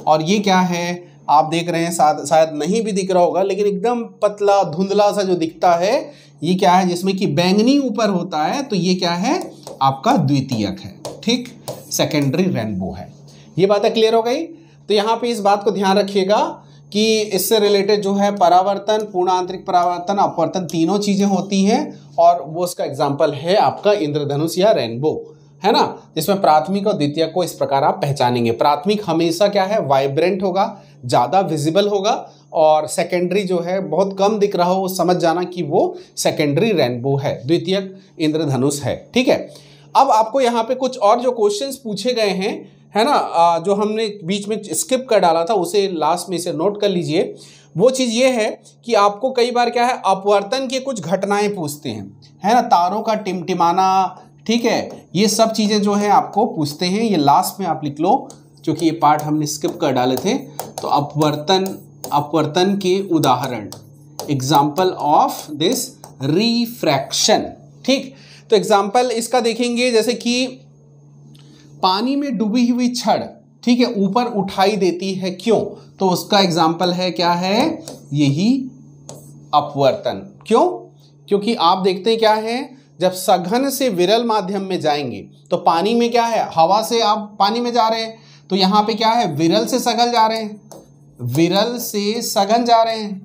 और ये क्या है? आप देख रहे हैं, शायद नहीं भी दिख रहा होगा, लेकिन एकदम पतला, धुंधला सा जो दिखता है, ये क्या है? जिसमें कि बैंगनी ऊपर होता है तो ये क्या है? आपका द्वितीयक है। ठीक? सेकेंडरी रेनबो है। ये बातें क्लियर हो गई? तो यहाँ पे इस बात को ध्यान रखिएगा कि इससे रिलेटेड जो है परावर्तन पूर्ण आंतरिक परावर्तन, अपवर्तन तीनों चीज़ें होती हैं और वो उसका एग्ज़ाम्पल है आपका इंद्रधनुष या रेनबो है ना? जिसमें प्राथमिक और द्वितीय को इस प्रकार आप पहचानेंगे। प्राथमिक हमेशा क्या है? वाइब्रेंट होगा, ज़्यादा विजिबल होगा और सेकेंडरी जो है बहुत कम दिख रहा हो, समझ जाना कि वो सेकेंडरी रेनबो है, द्वितीय इंद्रधनुष है, ठीक है? अब आपको यहाँ पे कुछ और जो क्वेश्चंस पूछे गए हैं है ना? जो हमने बीच में स्किप कर डाला था, उसे लास्ट में इसे नोट कर लीजिए। वो चीज़ ये है कि आपको कई बार क्या है, अपवर्तन की कुछ घटनाएँ पूछते हैं। है ना? तारों का टिमटिमाना, ठीक है? ये सब चीज़ें जो है आपको पूछते हैं। ये लास्ट में आप लिख लो, क्योंकि ये पार्ट हमने स्किप कर डाले थे। तो अपवर्तन अपवर्तन के उदाहरण। एग्ज़ाम्पल ऑफ़ दिस रिफ्रैक्शन ठीक? तो एग्ज़ाम्पल इसका देखेंगे, जैसे कि पानी में डूबी हुई छड़, ठीक है, ऊपर उठाई देती है क्यों? तो उसका एग्ज़ाम्पल है, क्या है? यही अपवर्तन। क्यों? क्योंकि आप देखते हैं क्या है? जब सघन से विरल माध्यम में जाएँगे तो पानी में क्या है? हवा से आप पानी में जा रहे हैं तो यहाँ पे क्या है? विरल से सघन जा रहे हैं। विरल से सघन जा रहे हैं,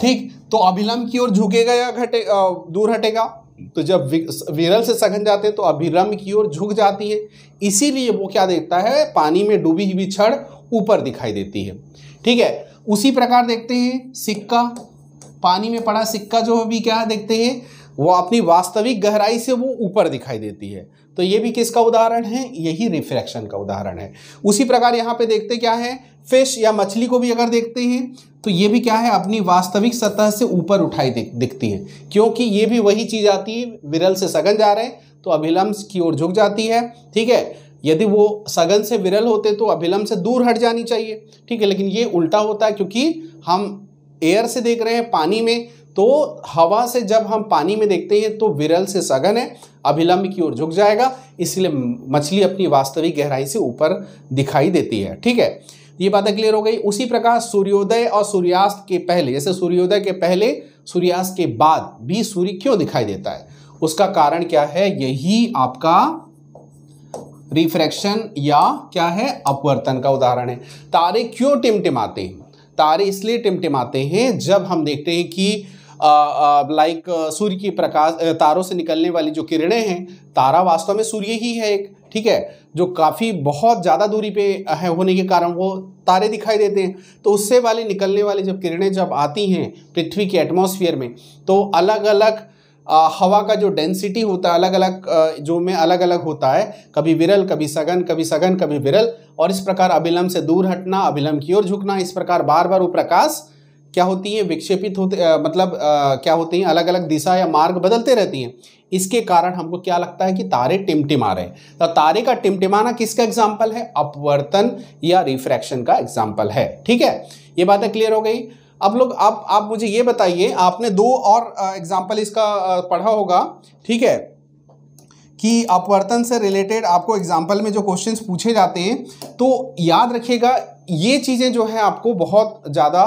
ठीक? तो अभिलंब की ओर झुकेगा या घटे दूर हटेगा? तो जब विरल से सघन जाते हैं तो अभिरम की ओर झुक जाती है। इसीलिए वो क्या देखता है, पानी में डूबी हुई छड़ ऊपर दिखाई देती है। ठीक है, उसी प्रकार देखते हैं, सिक्का, पानी में पड़ा सिक्का जो भी क्या देखते हैं, वो अपनी वास्तविक गहराई से वो ऊपर दिखाई देती है। तो ये भी किसका उदाहरण है? यही रिफ्रैक्शन का उदाहरण है। उसी प्रकार यहाँ पे देखते क्या है फ़िश या मछली को भी अगर देखते हैं तो ये भी क्या है? अपनी वास्तविक सतह से ऊपर उठाई दिखती है। क्योंकि ये भी वही चीज़ आती है, विरल से सघन जा रहे हैं तो अभिलंब की ओर झुक जाती है, ठीक है? यदि वो सघन से विरल होते तो अभिलंब से दूर हट जानी चाहिए, ठीक है? लेकिन ये उल्टा होता है क्योंकि हम एयर से देख रहे हैं, पानी में तो हवा से जब हम पानी में देखते हैं तो विरल से सघन है, अभिलंब की ओर झुक जाएगा, इसलिए मछली अपनी वास्तविक गहराई से ऊपर दिखाई देती है, ठीक है? ये बातें क्लियर हो गई। उसी प्रकार सूर्योदय और सूर्यास्त के पहले, जैसे सूर्योदय के पहले, सूर्यास्त के बाद भी सूर्य क्यों दिखाई देता है? उसका कारण क्या है? यही आपका रिफ्रैक्शन या क्या है? अपवर्तन का उदाहरण है। तारे क्यों टिमटिमाते हैं? तारे इसलिए टिमटिमाते हैं जब हम देखते हैं कि लाइक सूर्य की प्रकाश तारों से निकलने वाली जो किरणें हैं, तारा वास्तव में सूर्य ही है एक। ठीक है जो काफ़ी बहुत ज़्यादा दूरी पे है होने के कारण वो तारे दिखाई देते हैं। तो उससे वाली निकलने वाली जब किरणें जब आती हैं पृथ्वी के एटमॉस्फेयर में तो अलग अलग आ, हवा का जो डेंसिटी होता है अलग अलग जो में अलग अलग होता है कभी विरल कभी सघन कभी सघन कभी विरल और इस प्रकार अभिलंब से दूर हटना अभिलंब की ओर झुकना इस प्रकार बार बार वो प्रकाश क्या होती है विक्षेपित होते आ, मतलब आ, क्या होती हैं अलग अलग दिशा या मार्ग बदलते रहती हैं। इसके कारण हमको क्या लगता है कि तारे टिमटिमा रहे तो तारे का टिमटिमाना किसका एग्ज़ाम्पल है? अपवर्तन या रिफ्रैक्शन का एग्ज़ाम्पल है। ठीक है? ये बातें क्लियर हो गई? अब लोग, आप आप मुझे ये बताइए, आपने दो और एग्ज़ाम्पल इसका पढ़ा होगा। ठीक है? कि अपवर्तन से रिलेटेड आपको एग्ज़ाम्पल में जो क्वेश्चंस पूछे जाते हैं तो याद रखिएगा, ये चीज़ें जो है आपको बहुत ज़्यादा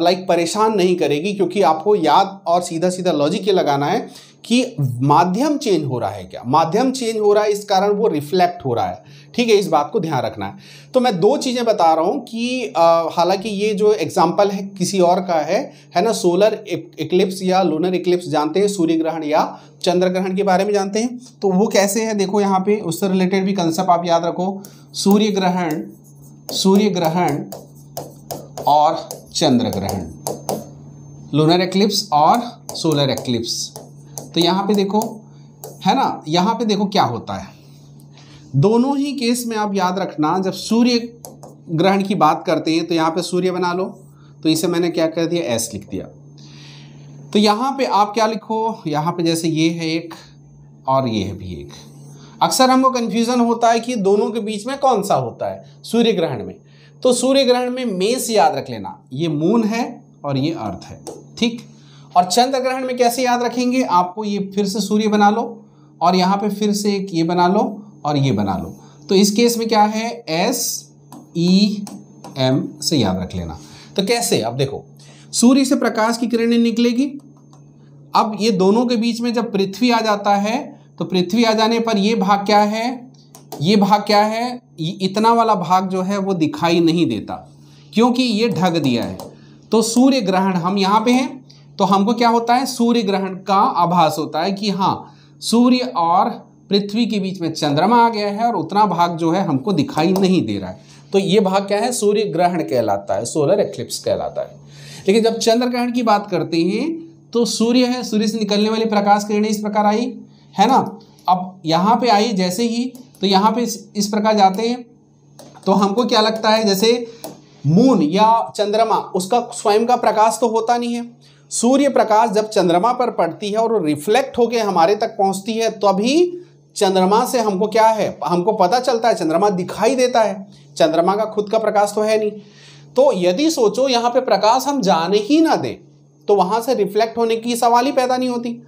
लाइक परेशान नहीं करेगी, क्योंकि आपको याद और सीधा सीधा लॉजिक ये लगाना है कि माध्यम चेंज हो रहा है क्या? माध्यम चेंज हो रहा है, इस कारण वो रिफ्लेक्ट हो रहा है। ठीक है, इस बात को ध्यान रखना है। तो मैं दो चीज़ें बता रहा हूँ कि हालाँकि ये जो एग्ज़ाम्पल है, किसी और का है है ना? सोलर इक्लिप्स या लूनर इक्लिप्स जानते हैं? सूर्य ग्रहण या चंद्र ग्रहण के बारे में जानते हैं। तो वो कैसे है? देखो यहाँ पे उससे रिलेटेड भी कंसेप्ट आप याद रखो। सूर्य ग्रहण सूर्य ग्रहण और चंद्र ग्रहण। लूनर एक्लिप्स और सोलर एक्लिप्स तो यहाँ पे देखो, है ना? यहाँ पे देखो क्या होता है। दोनों ही केस में आप याद रखना, जब सूर्य ग्रहण की बात करते हैं तो यहाँ पे सूर्य बना लो। तो इसे मैंने क्या कर दिया? एस लिख दिया। तो यहाँ पे आप क्या लिखो? यहाँ पे जैसे ये है एक, और ये है भी एक। अक्सर हमको कन्फ्यूज़न होता है कि दोनों के बीच में कौन सा होता है, सूर्य ग्रहण में। तो सूर्य ग्रहण में मेष याद रख लेना। ये मून है और ये अर्थ है। ठीक? और चंद्र ग्रहण में कैसे याद रखेंगे? आपको ये फिर से सूर्य बना लो और यहाँ पे फिर से एक ये बना लो और ये बना लो। तो इस केस में क्या है? एस ई एम से याद रख लेना। तो कैसे? अब देखो, सूर्य से प्रकाश की किरणें निकलेगी। अब ये दोनों के बीच में जब पृथ्वी आ जाता है तो पृथ्वी आ जाने पर ये भाग क्या है? ये भाग क्या है? इतना वाला भाग जो है वो दिखाई नहीं देता, क्योंकि ये ढक दिया है। तो सूर्य ग्रहण, हम यहाँ पे हैं। तो हमको क्या होता है? सूर्य ग्रहण का आभास होता है कि हाँ सूर्य और पृथ्वी के बीच में चंद्रमा आ गया है और उतना भाग जो है हमको दिखाई नहीं दे रहा है। तो ये भाग क्या है? सूर्य ग्रहण कहलाता है सोलर एक्लिप्स कहलाता है। लेकिन जब चंद्र ग्रहण की बात करते हैं तो सूर्य है सूर्य से निकलने वाली प्रकाश किरणें इस प्रकार आई है ना? अब यहाँ पे आई जैसे ही तो यहाँ पे इस, इस प्रकार जाते हैं। तो हमको क्या लगता है? जैसे मून या चंद्रमा उसका स्वयं का प्रकाश तो होता नहीं है। सूर्य प्रकाश जब चंद्रमा पर पड़ती है और रिफ्लेक्ट होकर हमारे तक पहुँचती है, तभी चंद्रमा से हमको क्या है? हमको पता चलता है, चंद्रमा दिखाई देता है। चंद्रमा का खुद का प्रकाश तो है नहीं। तो यदि सोचो, यहाँ पे प्रकाश हम जाने ही ना दें तो वहाँ से रिफ्लेक्ट होने की सवाल ही पैदा नहीं होती।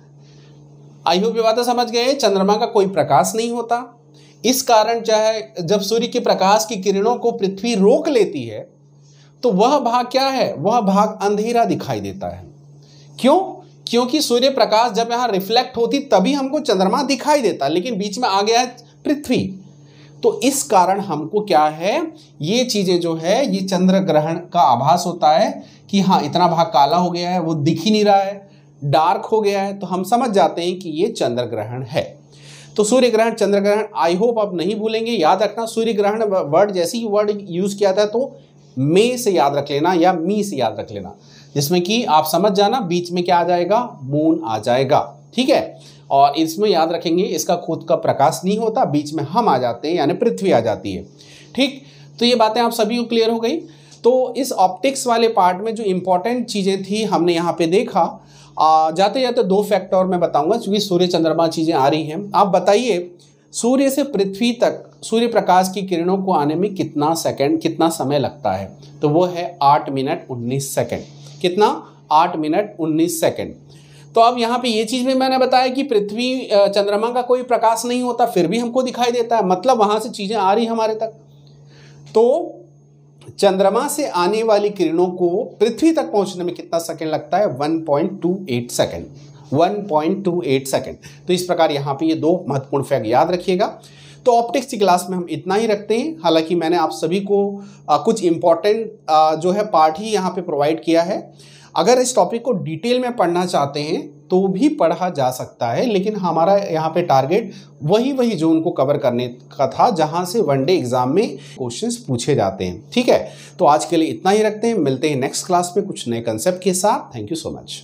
आई होप ये समझ गए। चंद्रमा का कोई प्रकाश नहीं होता। इस कारण चाहे जब सूर्य के प्रकाश की किरणों को पृथ्वी रोक लेती है तो वह भाग क्या है? वह भाग अंधेरा दिखाई देता है। क्यों? क्योंकि सूर्य प्रकाश जब यहाँ रिफ्लेक्ट होती, तभी हमको चंद्रमा दिखाई देता, लेकिन बीच में आ गया है पृथ्वी। तो इस कारण हमको क्या है, ये चीज़ें जो है, ये चंद्र ग्रहण का आभास होता है कि हाँ इतना भाग काला हो गया है, वो दिख ही नहीं रहा है डार्क हो गया है तो हम समझ जाते हैं कि ये चंद्र ग्रहण है। तो सूर्य ग्रहण, चंद्र ग्रहण आई होप आप नहीं भूलेंगे, याद रखना, सूर्य ग्रहण वर्ड जैसे ही वर्ड यूज़ किया था तो मे से याद रख लेना या मी से याद रख लेना। जिसमें कि आप समझ जाना बीच में क्या आ जाएगा मून आ जाएगा ठीक है? और इसमें याद रखेंगे इसका खुद का प्रकाश नहीं होता बीच में हम आ जाते हैं यानी पृथ्वी आ जाती है ठीक? तो ये बातें आप सभी को क्लियर हो गई। तो इस ऑप्टिक्स वाले पार्ट में जो इंपॉर्टेंट चीज़ें थी हमने यहाँ पे देखा। आ, जाते जाते दो फैक्टर मैं बताऊँगा क्योंकि सूर्य चंद्रमा चीज़ें आ रही हैं। आप बताइए सूर्य से पृथ्वी तक सूर्य प्रकाश की किरणों को आने में कितना सेकंड कितना समय लगता है? तो वो है आठ मिनट उन्नीस सेकंड कितना? आठ मिनट उन्नीस सेकेंड। तो अब यहाँ पे ये चीज़ भी मैंने बताया कि पृथ्वी चंद्रमा का कोई प्रकाश नहीं होता, फिर भी हमको दिखाई देता है। मतलब वहाँ से चीज़ें आ रही हमारे तक। तो चंद्रमा से आने वाली किरणों को पृथ्वी तक पहुँचने में कितना सेकंड लगता है? 1.28 सेकंड। 1.28 सेकंड। तो इस प्रकार यहाँ पे ये दो महत्वपूर्ण फैक्ट याद रखिएगा। तो ऑप्टिक्स की क्लास में हम इतना ही रखते हैं। हालाँकि मैंने आप सभी को आ, कुछ इंपॉर्टेंट जो है पार्ट ही यहाँ पे प्रोवाइड किया है। अगर इस टॉपिक को डिटेल में पढ़ना चाहते हैं तो भी पढ़ा जा सकता है लेकिन हमारा यहाँ पे टारगेट वही वही जोन को कवर करने का था जहाँ से वनडे एग्ज़ाम में क्वेश्चंस पूछे जाते हैं। ठीक है? तो आज के लिए इतना ही रखते हैं। मिलते हैं नेक्स्ट क्लास में कुछ नए कंसेप्ट के साथ। Thank you so much